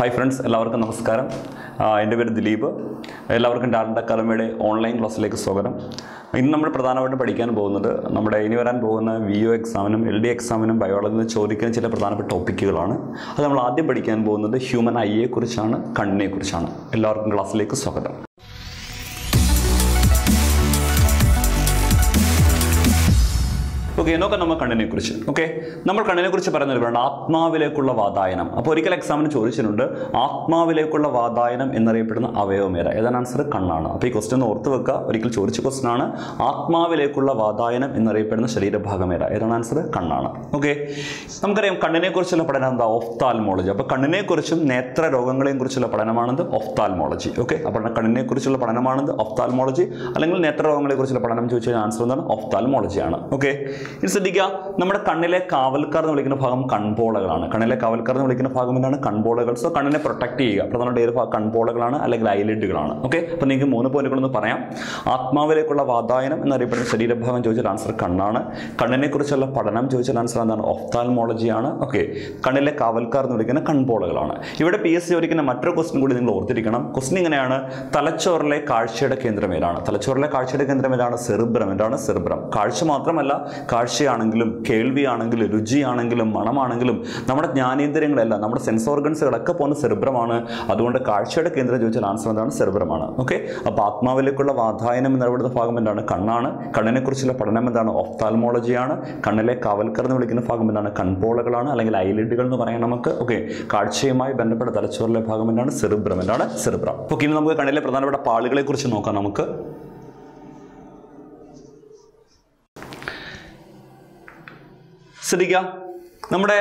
Hi friends എല്ലാവർക്കും നമസ്കാരം. എന്റെ പേര് ദിലീപ്. എല്ലാവർക്കും ടാലന്റ് അക്കാദമിയുടെ ഓൺലൈൻ ക്ലാസ്സിലേക്ക് സ്വാഗതം. ഇന്ന് നമ്മൾ പ്രധാനമായിട്ടും പഠിക്കാൻ പോകുന്നത് നമ്മുടെ ഇനി വരാൻ പോകുന്ന വി ഒ എക്സാമിനും എൽ ഡി എക്സാമിനും ബയോളജിയിൽ നിന്ന് ചോദിക്കുന്ന ചില പ്രധാനപ്പെട്ട ടോപ്പിക്കുകളാണ് അത് നമ്മൾ ആദ്യം പഠിക്കാൻ പോകുന്നത് ഹ്യൂമൻ ഐയെ കുറിച്ചാണ് എല്ലാവർക്കും ക്ലാസ്സിലേക്ക് സ്വാഗതം. ഓക്കെ നോക്കാം നമ്മൾ കണ്ണിനെ കുറിച്ച് ഓക്കെ നമ്മൾ കണ്ണിനെ കുറിച്ച് പറയുന്നത് വേണ്ട ആത്മാവിലേക്കുള്ള വാതായനം. അപ്പോൾ ഒരിക്കൽ എക്സാമിന് ചോദിച്ചിട്ടുണ്ട് ആത്മാവിലേക്കുള്ള വാതായനം എന്നറിയപ്പെടുന്ന അവയവമേര ഏതാ? ഏതാണ് ആൻസർ കണ്ണാണ്. അപ്പോൾ ഈ ക്വസ്റ്റ്യൻ ഓർത്ത് വെക്കുക. ഒരിക്കൽ ചോദിച്ച ക്വസ്റ്റ്യൻ ആണ് ആത്മാവിലേക്കുള്ള വാതായനം എന്നറിയപ്പെടുന്ന ശരീരഭാഗം ഏതാ? ഏതാണ് ആൻസർ കണ്ണാണ്. ഓക്കെ നമുക്കറിയാം കണ്ണിനെ കുറിച്ചുള്ള പഠനം എന്താ? ഓഫ്താൽമോളജി അപ്പോൾ കണ്ണിനെ കുറിച്ചും നേത്ര രോഗങ്ങളെയും കുറിച്ചുള്ള പഠനമാണെന്ന് ഓഫ്താൽമോളജി ഓക്കെ അപ്പോൾ കണ്ണിനെ കുറിച്ചുള്ള പഠനമാണെന്ത്? ഓഫ്താൽമോളജി അല്ലെങ്കിൽ നേത്ര രോഗങ്ങളെ കുറിച്ചുള്ള പഠനം ചോദിച്ചാൽ ആൻസർ എന്താണ്? ഓഫ്താൽമോളജി ആണ്. ഓക്കെ ഇനി ശ്രദ്ധിക്കുക നമ്മുടെ കണ്ണിലെ കാവൽക്കാർ എന്ന് വിളിക്കുന്ന ഭാഗം കൺപോളകളാണ്. കണ്ണിലെ കാവൽക്കാർ എന്ന് വിളിക്കുന്ന ഭാഗം എന്താണ്? കൺപോളകൾ. സോ കണ്ണിനെ പ്രൊട്ടക്ട് ചെയ്യുക. പ്രധാനമായിട്ട് ഏത് ഭാഗം? കൺപോളകളാണ് അല്ലെങ്കിൽ ഐലിഡുകളാണ് ഓക്കെ അപ്പോൾ നിങ്ങൾക്ക് മൂന്ന് പോയിന്റുകളൊന്ന് പറയാം. ആത്മാവിലേക്കുള്ള വാതായനം എന്നറിയപ്പെടുന്ന ശരീരഭാഗം ചോദിച്ചാൽ ആൻസർ കണ്ണാണ്. കണ്ണിനെ കുറിച്ചുള്ള പഠനം ചോദിച്ചാൽ ആൻസർ എന്താണ്? ഓഫ്താൽമോളജിയാണ് ഓക്കെ കണ്ണിലെ കാവൽക്കാർ എന്ന് വിളിക്കുന്ന കൺപോളകളാണ്. ഇവിടെ പി എസ് സി ചോദിക്കുന്ന മറ്റൊരു ക്വസ്റ്റ്യൻ കൂടി നിങ്ങൾ ഓർത്തിരിക്കണം. ക്വസ്റ്റ്യൻ ഇങ്ങനെയാണ്. തലച്ചോറിലെ കാഴ്ചയുടെ കേന്ദ്രം ഏതാണ്? തലച്ചോറിലെ കാഴ്ചയുടെ കേന്ദ്രം ഏതാണ്? സെറിബ്രം. എന്താണ്? സെറിബ്രം. കാഴ്ച മാത്രമല്ല കാഴ്ചയാണെങ്കിലും കേൾവിയാണെങ്കിലും രുചിയാണെങ്കിലും മണമാണെങ്കിലും നമ്മുടെ ജ്ഞാനേന്ദ്രിയങ്ങളല്ല നമ്മുടെ സെൻസ് ഓർഗൻസുകളൊക്കെ പോകുന്ന സെർബ്രമാണ് അതുകൊണ്ട് കാഴ്ചയുടെ കേന്ദ്രം ചോദിച്ചാൽ ആൻസർ എന്താണ്? സെർബ്രമാണ് ഓക്കെ അപ്പോൾ ആത്മാവിലേക്കുള്ള വാതായനം എന്നറിയപ്പെടുന്ന ഭാഗം എന്താണ്? കണ്ണാണ്. കണ്ണിനെക്കുറിച്ചുള്ള പഠനം എന്താണ്? ഓഫ്താൽമോളജിയാണ് കണ്ണിലെ കാവൽക്കർ എന്ന് വിളിക്കുന്ന ഭാഗം എന്താണ്? കൺപോളകളാണ് അല്ലെങ്കിൽ ഐലിഡുകൾ എന്ന് പറയാം നമുക്ക്. ഓക്കെ കാഴ്ചയുമായി ബന്ധപ്പെട്ട തലച്ചോറിലെ ഭാഗം എന്താണ്? സെറിബ്രം. എന്താണ്? സെറിബ്രം. ഓക്കെ ഇനി നമുക്ക് കണ്ണിലെ പ്രധാനപ്പെട്ട പാളുകളെ കുറിച്ച് നോക്കാം നമുക്ക്. ശ്രദ്ധിക്കുക. നമ്മുടെ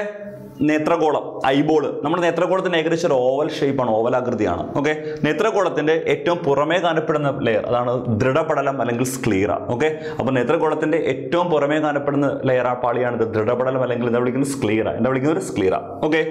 നേത്രഗോളം ഐബോൾ. നമ്മുടെ നേത്രഗോളത്തിന് ഏകദേശം ഒരു ഓവൽ ഷേപ്പാണ് ഓവൽ ആകൃതിയാണ്. ഓക്കെ നേത്രഗോളത്തിന്റെ ഏറ്റവും പുറമേ കാണപ്പെടുന്ന ലെയർ അതാണ് ദൃഢപടലം അല്ലെങ്കിൽ സ്ക്ലീറ ഓക്കെ അപ്പോൾ നേത്രഗോളത്തിന്റെ ഏറ്റവും പുറമേ കാണപ്പെടുന്ന ലെയർ ആ പാളിയാണ് ഇത് ദൃഢപടലം അല്ലെങ്കിൽ എന്താ വിളിക്കുന്നത് സ്ക്ലീറ എന്താ വിളിക്കുന്നത് സ്ക്ലീറ ഓക്കെ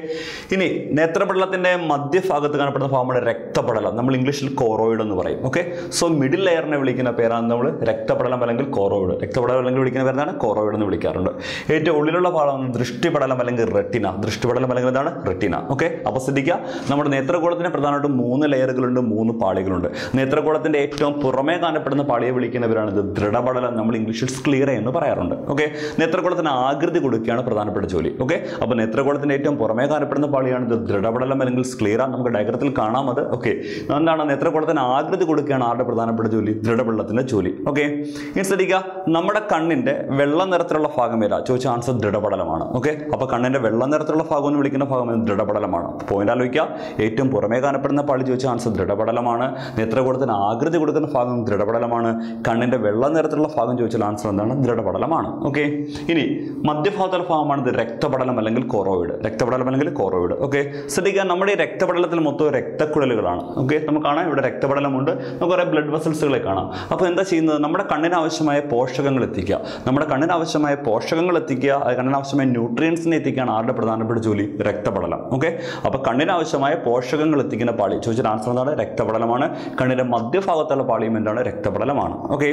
ഇനി നേത്രപടലത്തിന്റെ മധ്യഭാഗത്ത് കാണപ്പെടുന്ന ഭാഗമാണ് രക്തപടലം. നമ്മൾ ഇംഗ്ലീഷിൽ കോറോയിഡ് എന്ന് പറയും. ഓക്കെ സോ മിഡിൽ ലെയറിനെ വിളിക്കുന്ന പേരാണ് നമ്മൾ രക്തപടലം അല്ലെങ്കിൽ കോറോയിഡ് രക്തപടലം അല്ലെങ്കിൽ വിളിക്കുന്ന പേരാണ് കോറോയിഡ് എന്ന് വിളിക്കാറുണ്ട്. ഏറ്റവും ഉള്ളിലുള്ള ഭാഗമാണ് ദൃഷ്ടിപടലം അല്ലെങ്കിൽ റെട്ടിന ദൃഷ്ടിപടലം അല്ലെങ്കിൽ എന്താണ്? റെറ്റിന. ഓക്കെ? അപ്പോൾ ശ്രദ്ധിക്കുക. നമ്മുടെ നേത്രകോളത്തിന് പ്രധാനമായിട്ടും മൂന്ന് ലെയറുകളുണ്ട് മൂന്ന് പാളികളുണ്ട്. നേത്രകോളത്തിന്റെ ഏറ്റവും പുറമേ കാണപ്പെടുന്ന പാളിയെ വിളിക്കുന്നവരാണ് ഇത് ദൃഢപടലം നമ്മൾ ഇംഗ്ലീഷിൽ സ്ക്ലിയർ എന്ന് പറയാറുണ്ട്. ഓക്കെ? നേത്രകോളത്തിന് ആകൃതി കൊടുക്കുകയാണ് പ്രധാനപ്പെട്ട ജോലി. ഓക്കെ? അപ്പോൾ നേത്രകോളത്തിന്റെ ഏറ്റവും പുറമേ കാണപ്പെടുന്ന പാളിയാണ് ഇത് ദൃഢപടലം അല്ലെങ്കിൽ സ്ക്ലീറ നമുക്ക് ഡയഗ്രത്തിൽ കാണാം അത്. ഓക്കെ? എന്താണ്? നേത്രകോളത്തിന് ആകൃതി കൊടുക്കുകയാണ് ആരുടെ പ്രധാനപ്പെട്ട ജോലി? ദൃഢപടലത്തിന്റെ ജോലി. ഓക്കെ? ഇനി ശ്രദ്ധിക്കുക. നമ്മുടെ കണ്ണിന്റെ വെള്ള നിറത്തിലുള്ള ഭാഗം വരാ ചോദിച്ച ആൻസർ ദൃഢപടലമാണ് ഓക്കെ? അപ്പോൾ കണ്ണിന്റെ വെള്ള നിറത്തിലുള്ള ഭാഗം എന്ന് വിളിക്കുന്ന ഭാഗം ദൃഢപടലമാണ്. പോയിന്റ് ആലോചിക്കുക. ഏറ്റവും പുറമേ കാണപ്പെടുന്ന പാളി ചോദിച്ച ആൻസർ ദൃഢപടലമാണ്. നേത്രകൂടത്തിന് ആകൃതി കൊടുക്കുന്ന ഭാഗം ദൃഢപടലമാണ്. കണ്ണിന്റെ വെള്ള നിറത്തിലുള്ള ഭാഗം ചോദിച്ചാൽ ആൻസർ എന്താണ്? ദൃഢപടലമാണ്. ഓക്കെ ഇനി മധ്യഭാഗത്തുള്ള ഭാഗമാണ് ഇത് രക്തപടലം അല്ലെങ്കിൽ കോറോയിഡ് രക്തപടലം അല്ലെങ്കിൽ കോറോയിഡ് ഓക്കെ ശ്രദ്ധിക്കുക നമ്മുടെ ഈ രക്തപടലത്തിൽ മൊത്തം രക്തക്കുഴലുകളാണ്. ഓക്കെ നമുക്ക് കാണാം ഇവിടെ രക്തപടലമുണ്ട്. നമുക്ക് കുറേ ബ്ലഡ് വെസൽസുകളെ കാണാം. അപ്പോൾ എന്താ ചെയ്യുന്നത്? നമ്മുടെ കണ്ണിന് ആവശ്യമായ പോഷകങ്ങൾ എത്തിക്കുക. നമ്മുടെ കണ്ണിന് ആവശ്യമായ പോഷകങ്ങൾ എത്തിക്കുക. അത് കണ്ണിന് ആവശ്യമായ ന്യൂട്രിയൻസിനെ എത്തിക്കുകയാണ് ആരുടെ പ്രധാനപ്പെട്ട ജോലി രക്തപടലം. ഓക്കെ അപ്പോൾ കണ്ണിനാവശ്യമായ പോഷകങ്ങൾ എത്തിക്കുന്ന പാളി. ചോദിച്ചിട്ട് ആൻസർ എന്താണ്? രക്തപടലമാണ്. കണ്ണിന്റെ മധ്യഭാഗത്തുള്ള പാളിയും എന്താണ്? രക്തപടലമാണ്. ഓക്കെ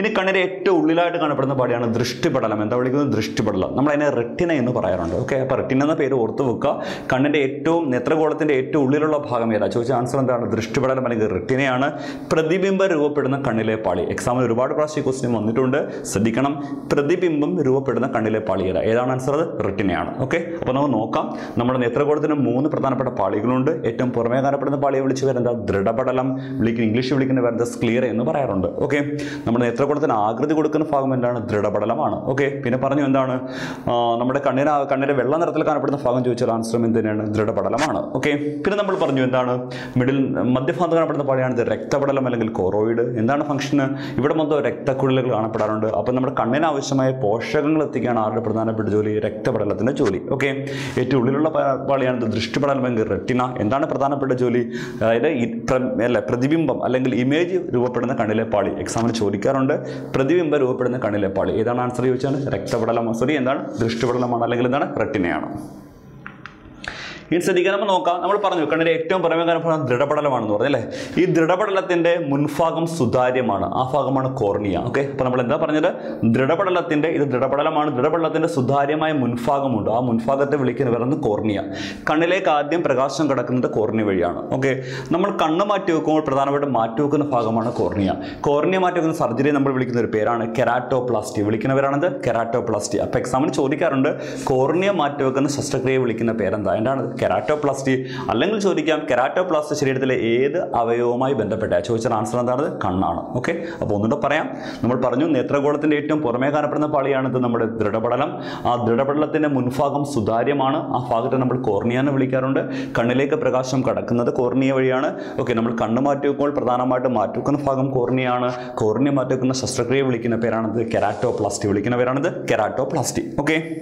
ഇനി കണ്ണിന്റെ ഏറ്റവും ഉള്ളിലായിട്ട് കാണപ്പെടുന്ന പാളിയാണ് ദൃഷ്ടിപടലം. എന്താ വിളിക്കുന്നത്? ദൃഷ്ടിപടലം. നമ്മൾ അതിനെ റെറ്റിന എന്ന് പറയാറുണ്ട്. ഓക്കെ അപ്പോൾ റെട്ടിന എന്ന പേര് ഓർത്ത് വെക്കുക. കണ്ണിന്റെ ഏറ്റവും നേത്രഗോളത്തിന്റെ ഏറ്റവും ഉള്ളിലുള്ള ഭാഗം ഏതാ? ചോദിച്ച ആൻസർ എന്താണ്? ദൃഷ്ടിപടലം അല്ലെങ്കിൽ റെട്ടിനയാണ് പ്രതിബിംബം രൂപപ്പെടുന്ന കണ്ണിലെ പാളി. എക്സാമിൽ ഒരുപാട് പ്രാവശ്യം ക്വസ്റ്റ്യൻ വന്നിട്ടുണ്ട്. ശ്രദ്ധിക്കണം. പ്രതിബിംബം രൂപപ്പെടുന്ന കണ്ണിലെ പാളി ഏതാ? ഏതാണ് ആൻസർ അത് റെറ്റിനയാണ് ഓക്കെ അപ്പോൾ നമുക്ക് നോക്കാം. നമ്മുടെ നേത്രകോളത്തിന് മൂന്ന് പ്രധാനപ്പെട്ട പാളികളുണ്ട്. ഏറ്റവും പുറമേ കാണപ്പെടുന്ന പാളിയെ വിളിച്ച് വരുന്നത് ദൃഢപടലം വിളിക്കുന്ന ഇംഗ്ലീഷ് വിളിക്കുന്ന വരുന്നത് സ്ക്ലിയർ എന്ന് പറയാറുണ്ട്. ഓക്കെ നമ്മുടെ നേത്രകോളത്തിന് ആകൃതി കൊടുക്കുന്ന ഭാഗം എന്താണ്? ദൃഢപടലമാണ്. ഓക്കെ പിന്നെ പറഞ്ഞു എന്താണ്? നമ്മുടെ കണ്ണിന് കണ്ണിന്റെ വെള്ള നിറത്തിൽ കാണപ്പെടുന്ന ഭാഗം ചോദിച്ചാൽ ആൻസറും എന്തിനാണ് ദൃഢപടലമാണ്. ഓക്കെ പിന്നെ നമ്മൾ പറഞ്ഞു എന്താണ്? മിഡിൽ മധ്യഭാഗത്ത് കാണപ്പെടുന്ന പാളിയാണ് രക്തപടലം അല്ലെങ്കിൽ കൊറോയിഡ് എന്താണ് ഫംഗ്ഷന് ഇവിടെ മൊത്തം രക്തക്കുഴലുകൾ കാണപ്പെടാറുണ്ട്. അപ്പം നമ്മുടെ കണ്ണിന് ആവശ്യമായ പോഷകങ്ങൾ എത്തിക്കുകയാണ് ആരുടെ പ്രധാനപ്പെട്ട ജോലി? രക്തപടലത്തിന്റെ ജോലി. ഓക്കെ ഏറ്റവും ഉള്ളിലുള്ള പാളിയാണ് ദൃഷ്ടിപടലം അല്ലെങ്കിൽ റെറ്റിന എന്താണ് പ്രധാനപ്പെട്ട ജോലി? അതായത് അല്ല പ്രതിബിംബം അല്ലെങ്കിൽ ഇമേജ് രൂപപ്പെടുന്ന കണ്ണിലെ പാളി. എക്സാമിന് ചോദിക്കാറുണ്ട്. പ്രതിബിംബം രൂപപ്പെടുന്ന കണ്ണിലെ പാളി. ഏതാണ് ആൻസർ ചോദിച്ചാൽ രക്തപടലം സോറി എന്താണ്? ദൃഷ്ടിപടലമാണ് അല്ലെങ്കിൽ എന്താണ്? റെറ്റിനയാണ്. ഇനി ശ്രദ്ധിക്കാൻ നമ്മൾ നോക്കാം. നമ്മൾ പറഞ്ഞു കണ്ണിന്റെ ഏറ്റവും പുറമേ കാരണം ദൃഢപടലമാണെന്ന് പറഞ്ഞു അല്ലേ? ഈ ദൃഢപടലത്തിന്റെ മുൻഭാഗം സുതാര്യമാണ് ആ ഭാഗമാണ് കോർണിയ ഓക്കെ? അപ്പോൾ നമ്മൾ എന്താ പറഞ്ഞത്? ദൃഢപടലത്തിന്റെ ഇത് ദൃഢപടലമാണ് ദൃഢപടലത്തിന്റെ സുതാര്യമായ മുൻഭാഗമുണ്ട്. ആ മുൻഭാഗത്തെ വിളിക്കുന്ന പറയുന്നത് കോർണിയ. കണ്ണിലേക്ക് ആദ്യം പ്രകാശം കിടക്കുന്നത് കോർണിയ വഴിയാണ് ഓക്കെ? നമ്മൾ കണ്ണ് മാറ്റി വെക്കുമ്പോൾ പ്രധാനമായിട്ടും മാറ്റി വെക്കുന്ന ഭാഗമാണ് കോർണിയ. കോർണിയ മാറ്റി വെക്കുന്ന സർജറി നമ്മൾ വിളിക്കുന്ന ഒരു പേരാണ് കെരാറ്റോപ്ലാസ്റ്റി. വിളിക്കുന്നവരാണത് കെരാറ്റോപ്ലാസ്റ്റി. അപ്പോൾ എക്സാമിന് ചോദിക്കാറുണ്ട് കോർണിയ മാറ്റി വെക്കുന്ന ശസ്ത്രക്രിയ വിളിക്കുന്ന പേരെന്താ? എന്താണ്? കെരാറ്റോപ്ലാസ്റ്റി അല്ലെങ്കിൽ ചോദിക്കാം കെരാറ്റോപ്ലാസ്റ്റി ശരീരത്തിലെ ഏത് അവയവുമായി ബന്ധപ്പെട്ട? ചോദിച്ച ആൻസർ എന്താണ്? കണ്ണാണ്. ഓക്കെ അപ്പോൾ ഒന്നുകൂടെ പറയാം. നമ്മൾ പറഞ്ഞു നേത്രകോളത്തിന്റെ ഏറ്റവും പുറമേ കാണപ്പെടുന്ന പാളിയാണിത് നമ്മുടെ ദൃഢപടലം. ആ ദൃഢപടലത്തിന്റെ മുൻഭാഗം സുതാര്യമാണ്. ആ ഭാഗത്തെ നമ്മൾ കോർണിയ എന്ന് വിളിക്കാറുണ്ട്. കണ്ണിലേക്ക് പ്രകാശം കടക്കുന്നത് കോർണിയ വഴിയാണ്. ഓക്കെ നമ്മൾ കണ്ണ് മാറ്റിവെക്കുമ്പോൾ പ്രധാനമായിട്ടും മാറ്റിവെക്കുന്ന ഭാഗം കോർണിയാണ് കോർണിയ മാറ്റിവെക്കുന്ന ശസ്ത്രക്രിയ വിളിക്കുന്ന പേരാണിത് കെരാറ്റോപ്ലാസ്റ്റി. വിളിക്കുന്ന പേരാണിത് കെരാറ്റോപ്ലാസ്റ്റി. ഓക്കെ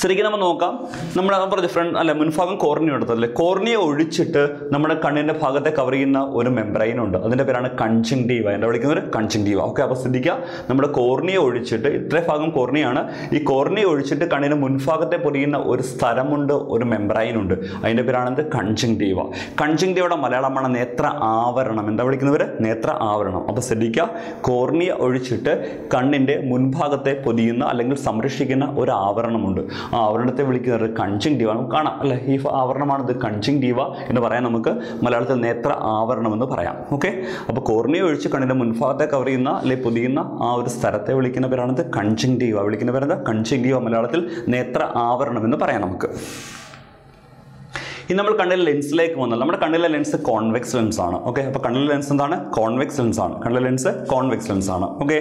ശരിക്കും നമ്മൾ നോക്കാം. നമ്മൾ പറഞ്ഞ ഫ്രണ്ട് അല്ല മുൻഭാഗം കോർണിയ എടുത്തതല്ലേ കോർണിയ ഒഴിച്ചിട്ട് നമ്മുടെ കണ്ണിന്റെ ഭാഗത്തെ കവർ ചെയ്യുന്ന ഒരു മെംബ്രൈൻ ഉണ്ട്. അതിന്റെ പേരാണ് കൺജിങ്ടീവ എന്താ വിളിക്കുന്നത് കൺജിങ്ടീവ ഓക്കെ അപ്പോൾ ശ്രദ്ധിക്കുക നമ്മുടെ കോർണിയ ഒഴിച്ചിട്ട് ഇത്ര ഭാഗം കോർണിയാണ്. ഈ കോർണിയ ഒഴിച്ചിട്ട് കണ്ണിന് മുൻഭാഗത്തെ പൊരിയുന്ന ഒരു സ്ഥലമുണ്ട് ഒരു മെംബ്രൈൻ ഉണ്ട്. അതിന്റെ പേരാണെന്ത്? കൺജിങ്ടീവ കൺജിങ്ടീവയുടെ മലയാളമാണ് നേത്ര ആവരണം. എന്താ വിളിക്കുന്നവർ നേത്ര ആവരണം. അപ്പോൾ ശ്രദ്ധിക്കുക കോർണിയ ഒഴിച്ചിട്ട് കണ്ണിന്റെ മുൻഭാഗത്തെ പൊതിയുന്ന അല്ലെങ്കിൽ സംരക്ഷിക്കുന്ന ഒരു ആവരണമുണ്ട്. ആവരണത്തെ വിളിക്കുന്നത് ഡീവ. നമുക്ക് കാണാം അല്ലേ? ഈ ആവരണമാണ് ഇത് ഡീവ എന്ന് പറയാൻ നമുക്ക് മലയാളത്തിൽ നേത്ര ആവരണം എന്ന് പറയാം ഓക്കെ? അപ്പോൾ കോർണിയ ഒഴിച്ച് കണ്ണിന്റെ മുൻഭാഗത്തെ കവർ ചെയ്യുന്ന അല്ലെങ്കിൽ പൊതിയുന്ന ആ ഒരു സ്ഥലത്തെ വിളിക്കുന്ന പേരാണിത് ഡീവ. വിളിക്കുന്ന പേരെന്താ? കൺജിങ്ടീവ മലയാളത്തിൽ നേത്ര ആവരണം എന്ന് പറയാം നമുക്ക്. ഇനി നമ്മൾ കണ്ണിലെ ലെൻസിലേക്ക് വന്നാൽ നമ്മുടെ കണ്ണിലെ ലെൻസ് കോൺവെക്സ് ലെൻസ് ആണ്. ഓക്കെ അപ്പോൾ കണ്ണിലെ ലെൻസ് എന്താണ്? കോൺവെക്സ് ലെൻസ് ആണ്. കണ്ണിലെ ലെൻസ് കോൺവെക്സ് ലെൻസ് ആണ്. ഓക്കെ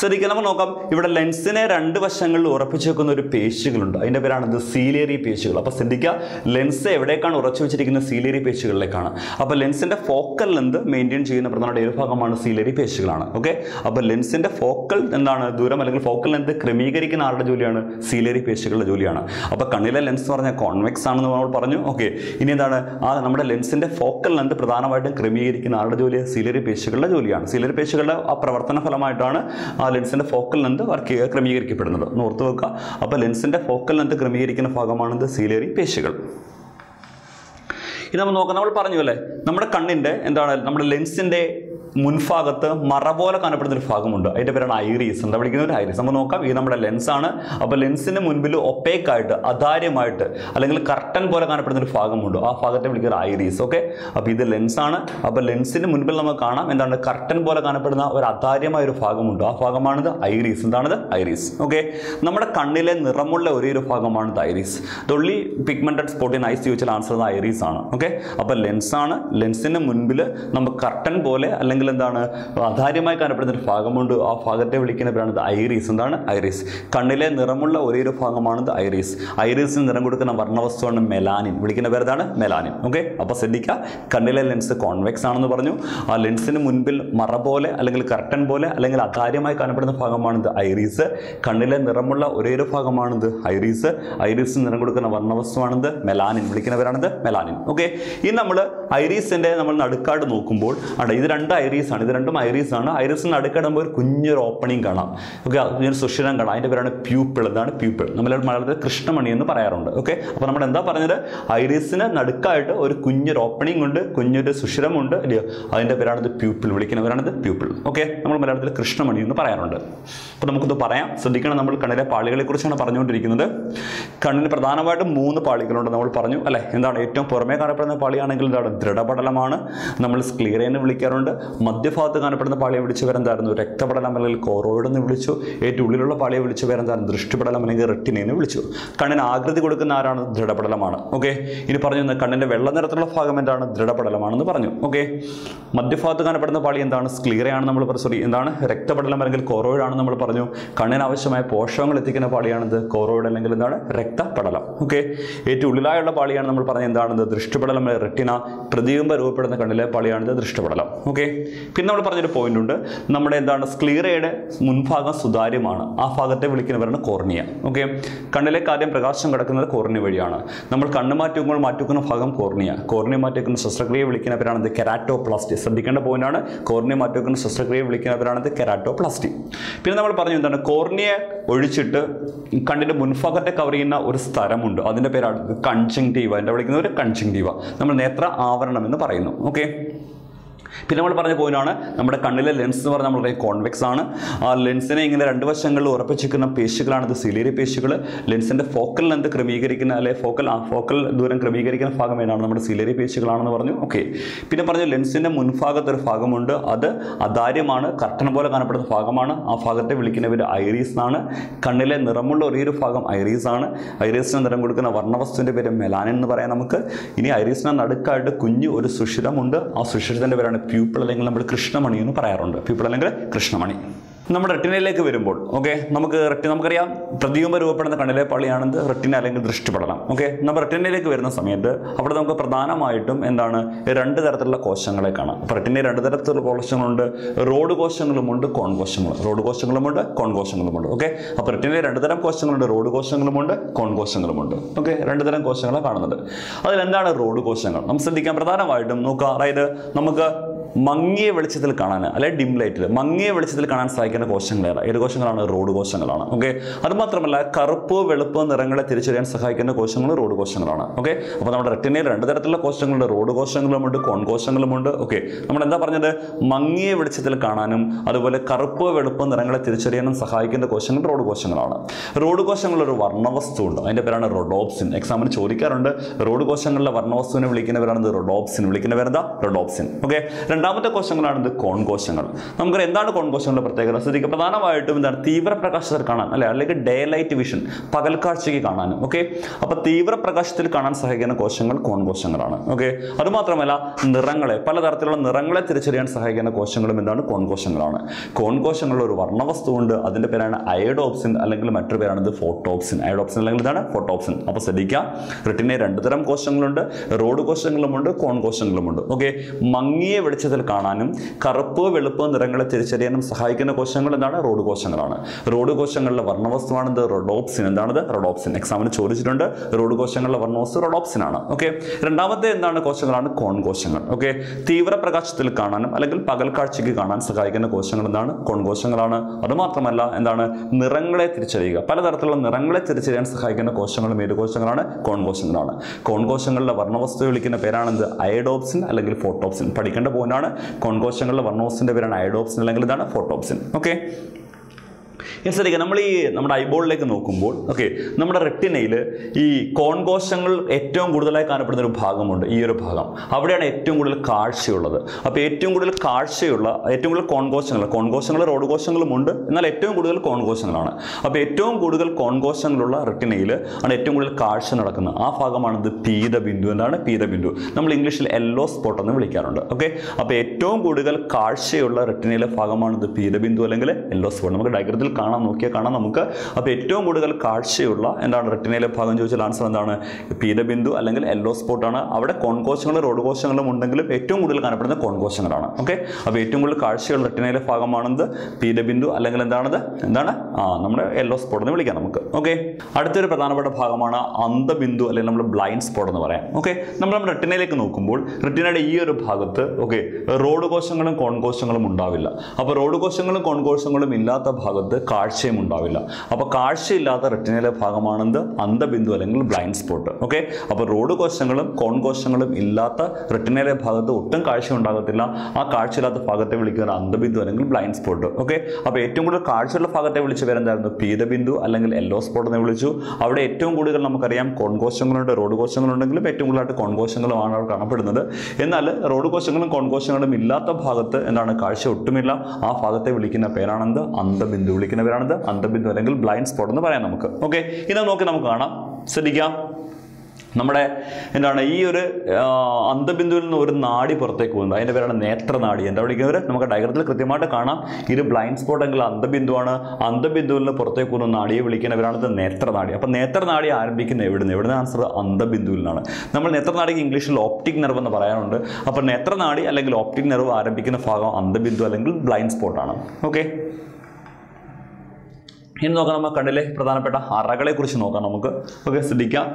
ശ്രദ്ധിക്കുക. നമുക്ക് നോക്കാം. ഇവിടെ ലെൻസിനെ രണ്ട് വശങ്ങളിൽ ഉറപ്പിച്ചു വെക്കുന്ന ഒരു പേശികളുണ്ട് അതിന്റെ പേരാണ് ഇത് സീലിയറി പേശികൾ. അപ്പോൾ ശ്രദ്ധിക്കുക. ലെൻസ് എവിടേക്കാണ് ഉറച്ചു വെച്ചിരിക്കുന്ന സീലിയറി പേശികളിലേക്കാണ്. അപ്പോൾ ലെൻസിന്റെ ഫോക്കൽ ലെന്ത് മെയിന്റെയിൻ ചെയ്യുന്ന പ്രധാനമായിട്ട് ഒരു ഭാഗമാണ്? സീലിയറി പേശികളാണ്. ഓക്കെ അപ്പോൾ ലെൻസിന്റെ ഫോക്കൽ എന്താണ്? ദൂരം അല്ലെങ്കിൽ ഫോക്കൽ ലെന്ത് ക്രമീകരിക്കുന്ന ആരുടെ ജോലിയാണ്? സീലിയറി പേശികളുടെ ജോലിയാണ്. അപ്പോൾ കണ്ണിലെ ലെൻസ് എന്ന് പറഞ്ഞാൽ കോൺവെക്സ് ആണെന്ന് നമ്മൾ പറഞ്ഞു. ഓക്കെ ഇനി എന്താണ്? ആ നമ്മുടെ ലെൻസിന്റെ ഫോക്കൽ ലെന്ത് പ്രധാനമായിട്ടും ക്രമീകരിക്കുന്ന ആരുടെ ജോലി സിലറി പേശികളുടെ ജോലിയാണ്. സിലറി പേശികളുടെ ആ പ്രവർത്തന ഫലമായിട്ടാണ് ആ ലെൻസിന്റെ ഫോക്കൽ ലെന്ത് വർക്ക് ചെയ്യുക ക്രമീകരിക്കപ്പെടുന്നത്. ഒന്ന് ഓർത്ത് വെക്കുക. അപ്പോൾ ലെൻസിന്റെ ഫോക്കൽ ലെന്ത് ക്രമീകരിക്കുന്ന ഭാഗമാണിത് സിലറി പേശികൾ. ഇത് നമ്മൾ നോക്കാം. നമ്മൾ പറഞ്ഞു അല്ലേ നമ്മുടെ കണ്ണിന്റെ എന്താണ്? നമ്മുടെ ലെൻസിന്റെ മുൻഭാഗത്ത് മറ പോലെ കാണപ്പെടുന്ന ഒരു ഭാഗമുണ്ട്. അതിന്റെ പേരാണ് ഐറീസ് എന്താ വിളിക്കുന്നത്? ഒരു ഐറീസ് നമ്മൾ നോക്കാം. ഇത് നമ്മുടെ ലെൻസാണ് അപ്പോൾ ലെൻസിന് മുൻപിൽ ഒപ്പേക്കായിട്ട് അധാര്യമായിട്ട് അല്ലെങ്കിൽ കർട്ടൻ പോലെ കാണപ്പെടുന്ന ഒരു ഭാഗമുണ്ട്. ആ ഭാഗത്തെ വിളിക്കുന്നത് ഐറീസ് ഓക്കെ അപ്പോൾ ഇത് ലെൻസാണ് അപ്പോൾ ലെൻസിന് മുൻപിൽ നമുക്ക് കാണാം. എന്താണ്? കർട്ടൻ പോലെ കാണപ്പെടുന്ന ഒരു അധാര്യമായ ഒരു ഭാഗമുണ്ട്. ആ ഭാഗമാണിത് ഐറീസ് എന്താണിത്? ഐറീസ് ഓക്കെ നമ്മുടെ കണ്ണിലെ നിറമുള്ള ഒരേ ഒരു ഭാഗമാണിത് ഐറീസ് തൊള്ളി പിഗ്മെന്റഡ് സ്പോട്ടിൻ ഐസ് ചോദിച്ചാൽ ആൻസർ ഐറീസ് ആണ്. ഓക്കെ അപ്പോൾ ലെൻസാണ് ലെൻസിന് മുൻപിൽ നമുക്ക് കർട്ടൻ പോലെ അല്ലെങ്കിൽ എന്താണ്? അധാര്യമായി കാണപ്പെടുന്ന ഒരു ഭാഗമുണ്ട്. ആ ഭാഗത്തെ വിളിക്കുന്ന പേരാണ് ഐറീസ് എന്താണ്? ഐറീസ് കണ്ണിലെ നിറമുള്ള ഒരേ ഒരു ഭാഗമാണിത് ഐറീസ് ഐറീസിന് നിറം കൊടുക്കുന്ന വർണവസ്തുവാണ് മെലാനിൻ. വിളിക്കുന്ന പേരതാണ് മെലാനിൻ. ഓക്കെ? അപ്പോൾ ശ്രദ്ധിക്കുക. കണ്ണിലെ ലെൻസ് കോൺവെക്സ് ആണെന്ന് പറഞ്ഞു. ആ ലെൻസിന് മുൻപിൽ മറ പോലെ അല്ലെങ്കിൽ കർട്ടൻ പോലെ അല്ലെങ്കിൽ അധാര്യമായി കാണപ്പെടുന്ന ഭാഗമാണിത് ഐറീസ് കണ്ണിലെ നിറമുള്ള ഒരേ ഒരു ഭാഗമാണിത് ഐറീസ് ഐറീസിന് നിറം കൊടുക്കുന്ന വർണവസ്തുവാണിത് മെലാനിൻ. വിളിക്കുന്ന പേരാണിത് മെലാനിൻ. ഓക്കെ? ഇനി നമ്മൾ ഐറീസിന്റെ നമ്മൾ നടുക്കാട് നോക്കുമ്പോൾ അവിടെ ഇത് രണ്ട് ഐറീസ് ആണ്. ഇത് രണ്ടും ഐറീസ് ആണ്. ഐറീസിന് അടുക്കടുമ്പോൾ ഒരു കുഞ്ഞൊരു ഓപ്പണിംഗ് കാണാം. ഓക്കെ കുഞ്ഞൊരു സുഷിരം കാണാം. അതിന്റെ പേരാണ് പ്യൂപ്പിൾ ഇതാണ് പ്യൂപ്പിൾ നമ്മൾ മലയാളത്തിൽ കൃഷ്ണമണി എന്ന് പറയാറുണ്ട്. ഓക്കെ അപ്പോൾ നമ്മൾ എന്താ പറഞ്ഞത്? ഐറീസിന് നടുക്കായിട്ട് ഒരു കുഞ്ഞൊരു ഓപ്പണിംഗ് ഉണ്ട് കുഞ്ഞൊരു സുഷിരമുണ്ട് അല്ലയോ അതിന്റെ പേരാണിത് പ്യൂപ്പിൾ വിളിക്കുന്നവരാണിത് പ്യൂപ്പിൾ ഓക്കെ നമ്മൾ മലയാളത്തിൽ കൃഷ്ണമണി എന്ന് പറയാറുണ്ട്. അപ്പോൾ നമുക്കിത് പറയാം. ശ്രദ്ധിക്കണം നമ്മൾ കണ്ണിലെ പാളികളെക്കുറിച്ചാണ് പറഞ്ഞുകൊണ്ടിരിക്കുന്നത്. കണ്ണിന് പ്രധാനമായിട്ടും മൂന്ന് പാളികളുണ്ട് നമ്മൾ പറഞ്ഞു അല്ലേ? എന്താണ്? ഏറ്റവും പുറമേ കാണപ്പെടുന്ന പാളിയാണെങ്കിൽ എന്താണ് ദൃഢപടലമാണ്. നമ്മൾ സ്ക്ലീറ എന്ന് വിളിക്കാറുണ്ട്. മധ്യഭാഗത്ത് കാണപ്പെടുന്ന പാളിയെ വിളിച്ചു പേരെന്തായിരുന്നു? രക്തപടലം അല്ലെങ്കിൽ കോറോയിഡ് എന്ന് വിളിച്ചു. ഏറ്റവും ഉള്ളിലുള്ള പാളിയെ വിളിച്ചു പേരെന്തായിരുന്നു? ദൃഷ്ടിപടലം അല്ലെങ്കിൽ റെട്ടിനെ എന്ന് വിളിച്ചു. കണ്ണിന് ആകൃതി കൊടുക്കുന്ന ആരാണ്? ദൃഢപടലമാണ്. ഓക്കെ? ഇനി പറഞ്ഞു കണ്ണിന്റെ വെള്ള നിറത്തിലുള്ള ഭാഗം എന്താണ്? ദൃഢപടലമാണെന്ന് പറഞ്ഞു. ഓക്കെ? മധ്യഭാഗത്ത് കാണപ്പെടുന്ന പാളി എന്താണ്? സ്ക്ലീറയാണ് നമ്മൾ സോറി എന്താണ്? രക്തപടലം അല്ലെങ്കിൽ കോറോയിഡ് ആണ് നമ്മൾ പറഞ്ഞു. കണ്ണിന് ആവശ്യമായ പോഷകങ്ങൾ എത്തിക്കുന്ന പാളിയാണിത്. കോറോയിഡ് അല്ലെങ്കിൽ എന്താണ്? രക്തപടലം. ഓക്കെ? ഏറ്റവും ഉള്ളിലായുള്ള പാളിയാണ് നമ്മൾ പറഞ്ഞത്. എന്താണെന്ന് ദൃഷ്ടിപടലം റെട്ടിന പ്രതിബിംബ രൂപപ്പെടുന്ന കണ്ണിലെ പാളിയാണിത് ദൃഷ്ടിപടലം. ഓക്കെ? പിന്നെ നമ്മൾ പറഞ്ഞൊരു പോയിന്റ് ഉണ്ട്. നമ്മുടെ എന്താണ് സ്ക്ലീറയുടെ മുൻഭാഗം സുതാര്യമാണ്. ആ ഭാഗത്തെ വിളിക്കുന്നവരാണ് കോർണിയ. ഓക്കെ കണ്ണിലെ ആദ്യം പ്രകാശം കിടക്കുന്നത് കോർണിയ വഴിയാണ്. നമ്മൾ കണ്ണ് മാറ്റുമ്പോൾ മാറ്റിക്കുന്ന ഭാഗം കോർണിയ. കോർണിയ മാറ്റിവെക്കുന്ന ശസ്ത്രക്രിയ വിളിക്കുന്നവരാണത് കെരാറ്റോപ്ലാസ്റ്റി. ശ്രദ്ധിക്കേണ്ട പോയിന്റാണ് കോർണിയ മാറ്റിവെക്കുന്ന ശസ്ത്രക്രിയ വിളിക്കുന്നവരാണത് കെരാറ്റോപ്ലാസ്റ്റി. പിന്നെ നമ്മൾ പറഞ്ഞു എന്താണ്? കോർണിയ ഒഴിച്ചിട്ട് കണ്ണിന്റെ മുൻഭാഗത്തെ കവർ ചെയ്യുന്ന ഒരു സ്ഥലമുണ്ട്. അതിന്റെ പേരാണ് കൺജങ്ക്റ്റീവ എന്റെ വിളിക്കുന്ന ഒരു കൺജങ്റ്റീവ നമ്മൾ നേത്ര ആവരണം എന്ന് പറയുന്നു. ഓക്കെ പിന്നെ നമ്മൾ പറഞ്ഞ പോയിന്റാണ് നമ്മുടെ കണ്ണിലെ ലെൻസ് എന്ന് പറഞ്ഞാൽ നമ്മുടെ കോൺവെക്സ് ആണ്. ആ ലെൻസിനെ ഇങ്ങനെ രണ്ട് വശങ്ങളിൽ ഉറപ്പിച്ചിരിക്കുന്ന പേശികളാണ് ഇത് സിലേറി പേശികൾ. ലെൻസിന്റെ ഫോക്കൽ ലെന്ത് ക്രമീകരിക്കുന്ന അല്ലെ ഫോക്കൽ ഫോക്കൽ ദൂരം ക്രമീകരിക്കുന്ന ഭാഗം ഏതാണ്? നമ്മുടെ സിലേറി പേശികളാണെന്ന് പറഞ്ഞു. ഓക്കെ പിന്നെ പറഞ്ഞു ലെൻസിന്റെ മുൻഭാഗത്ത് ഒരു ഭാഗമുണ്ട്. അത് അതാര്യമാണ്. കർട്ടൻ പോലെ കാണപ്പെടുന്ന ഭാഗമാണ്. ആ ഭാഗത്തെ വിളിക്കുന്നവർ ഐറീസ് എന്നാണ്. കണ്ണിലെ നിറമുള്ള ഒരേ ഒരു ഭാഗം ഐറീസ് ആണ്. ഐറീസിന് നിറം കൊടുക്കുന്ന വർണവസ്തുവിന്റെ പേര് മെലാനിൻ എന്ന് പറയാം നമുക്ക്. ഇനി ഐറീസിന് നടുക്കായിട്ട് കുഞ്ഞ് ഒരു സുഷിരമുണ്ട്. ആ സുഷിരത്തിന്റെ പേരാണ് പ്യൂപ്പിൾ അല്ലെങ്കിൽ നമ്മൾ കൃഷ്ണമണി എന്ന് പറയാറുണ്ട്. പ്യൂപ്പിൾ അല്ലെങ്കിൽ കൃഷ്ണമണി. നമ്മുടെ റെറ്റിനയിലേക്ക് വരുമ്പോൾ ഓക്കെ നമുക്ക് റെറ്റി നമുക്കറിയാം പ്രതിബിംബം രൂപപ്പെടുന്ന കണ്ണിലെ പള്ളിയാണെന്ന് റെറ്റിന അല്ലെങ്കിൽ ദൃഷ്ടിപടലം ഓക്കെ നമ്മൾ റെറ്റിനയിലേക്ക് വരുന്ന സമയത്ത് അവിടെ നമുക്ക് പ്രധാനമായിട്ടും എന്താണ് രണ്ട് തരത്തിലുള്ള കോശങ്ങളെ കാണാം. അപ്പോൾ റെറ്റിനയിൽ രണ്ട് തരത്തിലുള്ള കോശങ്ങളുണ്ട് റോഡ് കോശങ്ങളുമുണ്ട് കോൺ കോശങ്ങളും. റോഡ് കോശങ്ങളുമുണ്ട് കോൺ കോശങ്ങളുമുണ്ട് ഓക്കെ അപ്പോൾ റെറ്റിനയിൽ രണ്ട് തരം കോശങ്ങളുണ്ട് റോഡ് കോശങ്ങളുമുണ്ട് കോൺ കോശങ്ങളുമുണ്ട് ഓക്കെ രണ്ട് തരം കോശങ്ങളെ കാണുന്നത് അതിലെന്താണ് റോഡ് കോശങ്ങൾ? നമുക്ക് ശ്രദ്ധിക്കാം പ്രധാനമായിട്ടും നോക്കുക. അതായത് നമുക്ക് മങ്ങിയ വെളിച്ചത്തിൽ കാണാൻ അല്ലെ ഡിം ലൈറ്റിൽ മങ്ങിയ വെളിച്ചത്തിൽ കാണാൻ സഹായിക്കുന്ന കോശങ്ങളേറെ ഏത് കോശങ്ങളാണ്? റോഡ് കോശങ്ങളാണ്. ഓക്കെ അതുമാത്രമല്ല കറുപ്പ് വെളുപ്പ് നിറങ്ങളെ തിരിച്ചറിയാൻ സഹായിക്കുന്ന കോശങ്ങൾ റോഡ് കോശങ്ങളാണ്. ഓക്കെ അപ്പോൾ നമ്മുടെ റെറ്റിനയിൽ രണ്ട് തരത്തിലുള്ള കോശങ്ങളുണ്ട്. റോഡ് കോശങ്ങളുമുണ്ട് കോൺ കോശങ്ങളുമുണ്ട്. ഓക്കെ നമ്മൾ എന്താ പറഞ്ഞത്? മങ്ങിയ വെളിച്ചത്തിൽ കാണാനും അതുപോലെ കറുപ്പ് വെളുപ്പ് നിറങ്ങളെ തിരിച്ചറിയാനും സഹായിക്കുന്ന കോശങ്ങൾ റോഡ് കോശങ്ങളാണ്. റോഡ് കോശങ്ങളിൽ ഒരു വർണവസ്തു ഉണ്ട് അതിന്റെ പേരാണ് റൊഡോപ്സിൻ എക്സാമിന് ചോദിക്കാറുണ്ട്. റോഡ് കോശങ്ങളിലെ വർണവസ്തുവിനെ വിളിക്കുന്നവരാണ് റൊഡോപ്സിൻ വിളിക്കുന്നവരെന്താ? റൊഡോപ്സിൻ ഓക്കെ രണ്ടാമത്തെ കോശങ്ങളാണ് ഇത് കോൺ കോശങ്ങൾ നമുക്കറിയാം എന്താണ് കോൺകോശങ്ങളുടെ പ്രത്യേകത? ശ്രദ്ധിക്കുക. പ്രധാനമായിട്ടും എന്താണ്? തീവ്രപ്രകാശത്തിൽ കാണാൻ അല്ലെ? അല്ലെങ്കിൽ ഡേ ലൈറ്റ് വിഷൻ പകൽ കാഴ്ചയ്ക്ക് കാണാനും ഓക്കെ അപ്പോൾ തീവ്രപ്രകാശത്തിൽ കാണാൻ സഹായിക്കുന്ന കോശങ്ങൾ കോൺകോശങ്ങളാണ് ഓക്കെ അതുമാത്രമല്ല നിറങ്ങളെ പലതരത്തിലുള്ള നിറങ്ങളെ തിരിച്ചറിയാൻ സഹായിക്കുന്ന കോശങ്ങളും എന്താണ്? കോൺകോശങ്ങളാണ്. കോൺകോശങ്ങളിൽ കോൺ കോശങ്ങളിൽ ഒരു വർണവസ്തുവുണ്ട്. അതിന്റെ പേരാണ് അയഡോപ്സിൻ അല്ലെങ്കിൽ മറ്റൊരു പേരാണ് ഇത് ഫോട്ടോപ്സിൻ. അയഡോപ്സിൻ അല്ലെങ്കിൽ ഇതാണ് ഫോട്ടോപ്സിൻ. അപ്പോൾ ശ്രദ്ധിക്കുക റിട്ടിനെ രണ്ട് തരം കോശങ്ങളുണ്ട്. റോഡ് കോശങ്ങളുമുണ്ട് കോൺകോശങ്ങളുമുണ്ട് ഓക്കെ മങ്ങിയ വെളിച്ചത്തിൽ കാണാനും കറുപ്പോ വെളുപ്പോ നിറങ്ങളെ തിരിച്ചറിയാനും സഹായിക്കുന്ന കോശങ്ങൾ എന്താണ്? റോഡ് കോശങ്ങളാണ്. റോഡ് കോശങ്ങളിലെ വർണവസ്തുവാണ് ഇത് റൊഡോപ്സിൻ. എന്താണത്? റൊഡോപ്സിൻ. എക്സാമിന് ചോദിച്ചിട്ടുണ്ട്. റോഡ് കോശങ്ങളുടെ വർണവസ്തു റൊഡോപ്സിൻ ആണ്. ഓക്കെ രണ്ടാമത്തെ എന്താണ് കോശങ്ങളാണ്? കോൺ കോശങ്ങൾ. ഓക്കെ തീവ്രപ്രകാശത്തിൽ കാണാനും അല്ലെങ്കിൽ പകൽ കാഴ്ചയ്ക്ക് കാണാൻ സഹായിക്കുന്ന കോശങ്ങൾ എന്താണ്? കോൺ കോശങ്ങളാണ്. അതുമാത്രമല്ല എന്താണ്? നിറങ്ങളെ തിരിച്ചറിയുക. പലതരത്തിലുള്ള നിറങ്ങളെ തിരിച്ചറിയാൻ സഹായിക്കുന്ന കോശങ്ങളും ഏത് കോശങ്ങളാണ്? കോൺ കോശങ്ങളാണ്. കോൺ കോശങ്ങളിലെ വർണവസ്തു വിളിക്കുന്ന പേരാണെന്ത്? അയഡോപ്സിൻ അല്ലെങ്കിൽ ഫോട്ടോപ്സിൻ. പഠിക്കേണ്ട പോയിന്റാണ് കോൺ കോശങ്ങളിലെ വർണോസിന്റെ പേരാണ് അയഡോപ്സിൻ അല്ലെങ്കിൽ ഇതാണ് ഫോട്ടോപ്സിൻ ഓക്കെ യെസ് ശ്രദ്ധിക്കുക നമ്മൾ ഈ നമ്മുടെ ഐബോളിലേക്ക് നോക്കുമ്പോൾ ഓക്കെ നമ്മുടെ റെട്ടിനയിൽ ഈ കോൺകോശങ്ങൾ ഏറ്റവും കൂടുതലായി കാണപ്പെടുന്ന ഒരു ഭാഗമുണ്ട്. ഈ ഒരു ഭാഗം. അവിടെയാണ് ഏറ്റവും കൂടുതൽ കാഴ്ചയുള്ളത്. അപ്പോൾ ഏറ്റവും കൂടുതൽ കാഴ്ചയുള്ള ഏറ്റവും കൂടുതൽ കോൺകോശങ്ങൾ കോൺകോശങ്ങൾ റോഡ് കോശങ്ങളും ഉണ്ട്. എന്നാൽ ഏറ്റവും കൂടുതൽ കോൺകോശങ്ങളാണ്. അപ്പോൾ ഏറ്റവും കൂടുതൽ കോൺകോശങ്ങളുള്ള റെട്ടിനയിൽ ആണ് ഏറ്റവും കൂടുതൽ കാഴ്ച നടക്കുന്നത്. ആ ഭാഗമാണ് ഇത് പീതബിന്ദു. എന്താണ് പീതബിന്ദു? നമ്മൾ ഇംഗ്ലീഷിൽ യെല്ലോ സ്പോട്ട് എന്ന് വിളിക്കാറുണ്ട്. ഓക്കെ അപ്പോൾ ഏറ്റവും കൂടുതൽ കാഴ്ചയുള്ള റെട്ടിനയിലെ ഭാഗമാണ് ഇത് പീതബിന്ദു അല്ലെങ്കിൽ യെല്ലോ സ്പോട്ട് നമുക്ക് ഡയഗ്രത്തിൽ കാണാം. നോക്കിയാൽ കാണാം. നമുക്ക് അപ്പോൾ ഏറ്റവും കൂടുതൽ കാഴ്ചയുള്ള എന്താണ് റെറ്റിനയിലെ ഭാഗം ചോദിച്ചാൽ ആൻസർ എന്താണ്? പീതബിന്ദു അല്ലെങ്കിൽ യെല്ലോ സ്പോട്ടാണ് അവിടെ കോൺകോശങ്ങളും റോഡ് കോശങ്ങളും ഉണ്ടെങ്കിലും ഏറ്റവും കൂടുതൽ കാണപ്പെടുന്നത് കോൺകോശങ്ങളാണ്. ഓക്കെ അപ്പോൾ ഏറ്റവും കൂടുതൽ കാഴ്ചയുള്ള റെറ്റിനയിലെ ഭാഗമാണെന്ത്? പീതബിന്ദു അല്ലെങ്കിൽ എന്താണത്? എന്താണ്? ആ നമ്മുടെ യെല്ലോ സ്പോട്ട് എന്ന് വിളിക്കാം നമുക്ക്. ഓക്കെ അടുത്തൊരു പ്രധാനപ്പെട്ട ഭാഗമാണ് അന്ധബിന്ദു അല്ലെങ്കിൽ നമ്മൾ ബ്ലൈൻഡ് സ്പോട്ട് എന്ന് പറയാം. ഓക്കെ നമ്മൾ നമ്മുടെ റെറ്റിനയിലേക്ക് നോക്കുമ്പോൾ റെറ്റിനയുടെ ഈ ഒരു ഭാഗത്ത് ഓക്കെ റോഡ് കോശങ്ങളും കോൺകോശങ്ങളും ഉണ്ടാവില്ല. അപ്പോൾ റോഡ് കോശങ്ങളും കോൺകോശങ്ങളും ഇല്ലാത്ത ഭാഗത്ത് കാഴ്ചയും ഉണ്ടാവില്ല. അപ്പോൾ കാഴ്ചയില്ലാത്ത റെറ്റിനയിലെ ഭാഗമാണെന്ത്? അന്ധബിന്ദു അല്ലെങ്കിൽ ബ്ലൈൻഡ് സ്പോട്ട് ഓക്കെ അപ്പോൾ റോഡ് കോശങ്ങളും കോൺ കോശങ്ങളും ഇല്ലാത്ത റെറ്റിനയിലെ ഭാഗത്ത് ഒട്ടും കാഴ്ച ഉണ്ടാകത്തില്ല. ആ കാഴ്ചയില്ലാത്ത ഭാഗത്തെ വിളിക്കുന്ന അന്ധബിന്ദു അല്ലെങ്കിൽ ബ്ലൈൻഡ് സ്പോട്ട് ഓക്കെ അപ്പോൾ ഏറ്റവും കൂടുതൽ കാഴ്ചയുള്ള ഭാഗത്തെ വിളിച്ച് പേരെന്തായിരുന്നു? പീതബിന്ദു അല്ലെങ്കിൽ യെല്ലോ സ്പോട്ട് എന്ന് വിളിച്ചു. അവിടെ ഏറ്റവും കൂടുതൽ നമുക്കറിയാം കോൺ കോൺകോശങ്ങളുണ്ട് റോഡ് കോശങ്ങളുണ്ടെങ്കിലും ഏറ്റവും കൂടുതലായിട്ട് കോൺകോശങ്ങളുമാണ് അവിടെ കാണപ്പെടുന്നത്. എന്നാൽ റോഡ് കോശങ്ങളും കോൺ കോശങ്ങളും ഇല്ലാത്ത ഭാഗത്ത് എന്താണ്? കാഴ്ച ഒട്ടുമില്ല. ആ ഭാഗത്തെ വിളിക്കുന്ന പേരാണെന്ത്? അന്ധബിന്ദു വിളിക്കുന്ന പേരാണെന്ത് അന്ധബിന്ദു അല്ലെങ്കിൽ ബ്ലൈൻഡ് സ്പോട്ട് എന്ന് പറയാം നമുക്ക്. ഓക്കെ ഇത് നോക്കി നമുക്ക് കാണാം. ശ്രദ്ധിക്കാം. നമ്മുടെ എന്താണ് ഈ ഒരു അന്തബിന്ദുവിൽ നിന്ന് ഒരു നാടി പുറത്തേക്ക് പോകുന്നത് അതിന്റെ പേരാണ് നേത്രനാടി. എന്താ വിളിക്കുന്നവർ നമുക്ക് ഡയഗ്രത്തിൽ കൃത്യമായിട്ട് കാണാം. ഇത് ബ്ലൈൻഡ് സ്പോട്ട് എങ്കിൽ അന്തബിന്ദുവാണ്. അന്തബിന്ദുവിൽ നിന്ന് പുറത്തേക്ക് പോകുന്ന നാടിയെ വിളിക്കുന്നവരാണ് ഇത് നേത്രനാടി. അപ്പോൾ നേത്രനാടി ആരംഭിക്കുന്നത് എവിടുന്ന്? എവിടുന്ന് ആൻസർ അന്തബിന്ദുവിൽ നിന്നാണ്. നമ്മൾ നേത്രനാടിക്ക് ഇംഗ്ലീഷിൽ ഓപ്റ്റിക് നെർവ് എന്ന് പറയാറുണ്ട് അപ്പോൾ നേത്രനാടി അല്ലെങ്കിൽ ഓപ്റ്റിക് നെർവ് ആരംഭിക്കുന്ന ഭാഗം അന്തബിന്ദു അല്ലെങ്കിൽ ബ്ലൈൻഡ് സ്പോട്ടാണ് ഓക്കെ ഇനി നോക്കാം നമ്മൾ കണ്ണിലെ പ്രധാനപ്പെട്ട അറകളെ കുറിച്ച് നോക്കാം നമുക്ക്. ഓക്കെ ശ്രദ്ധിക്കാം.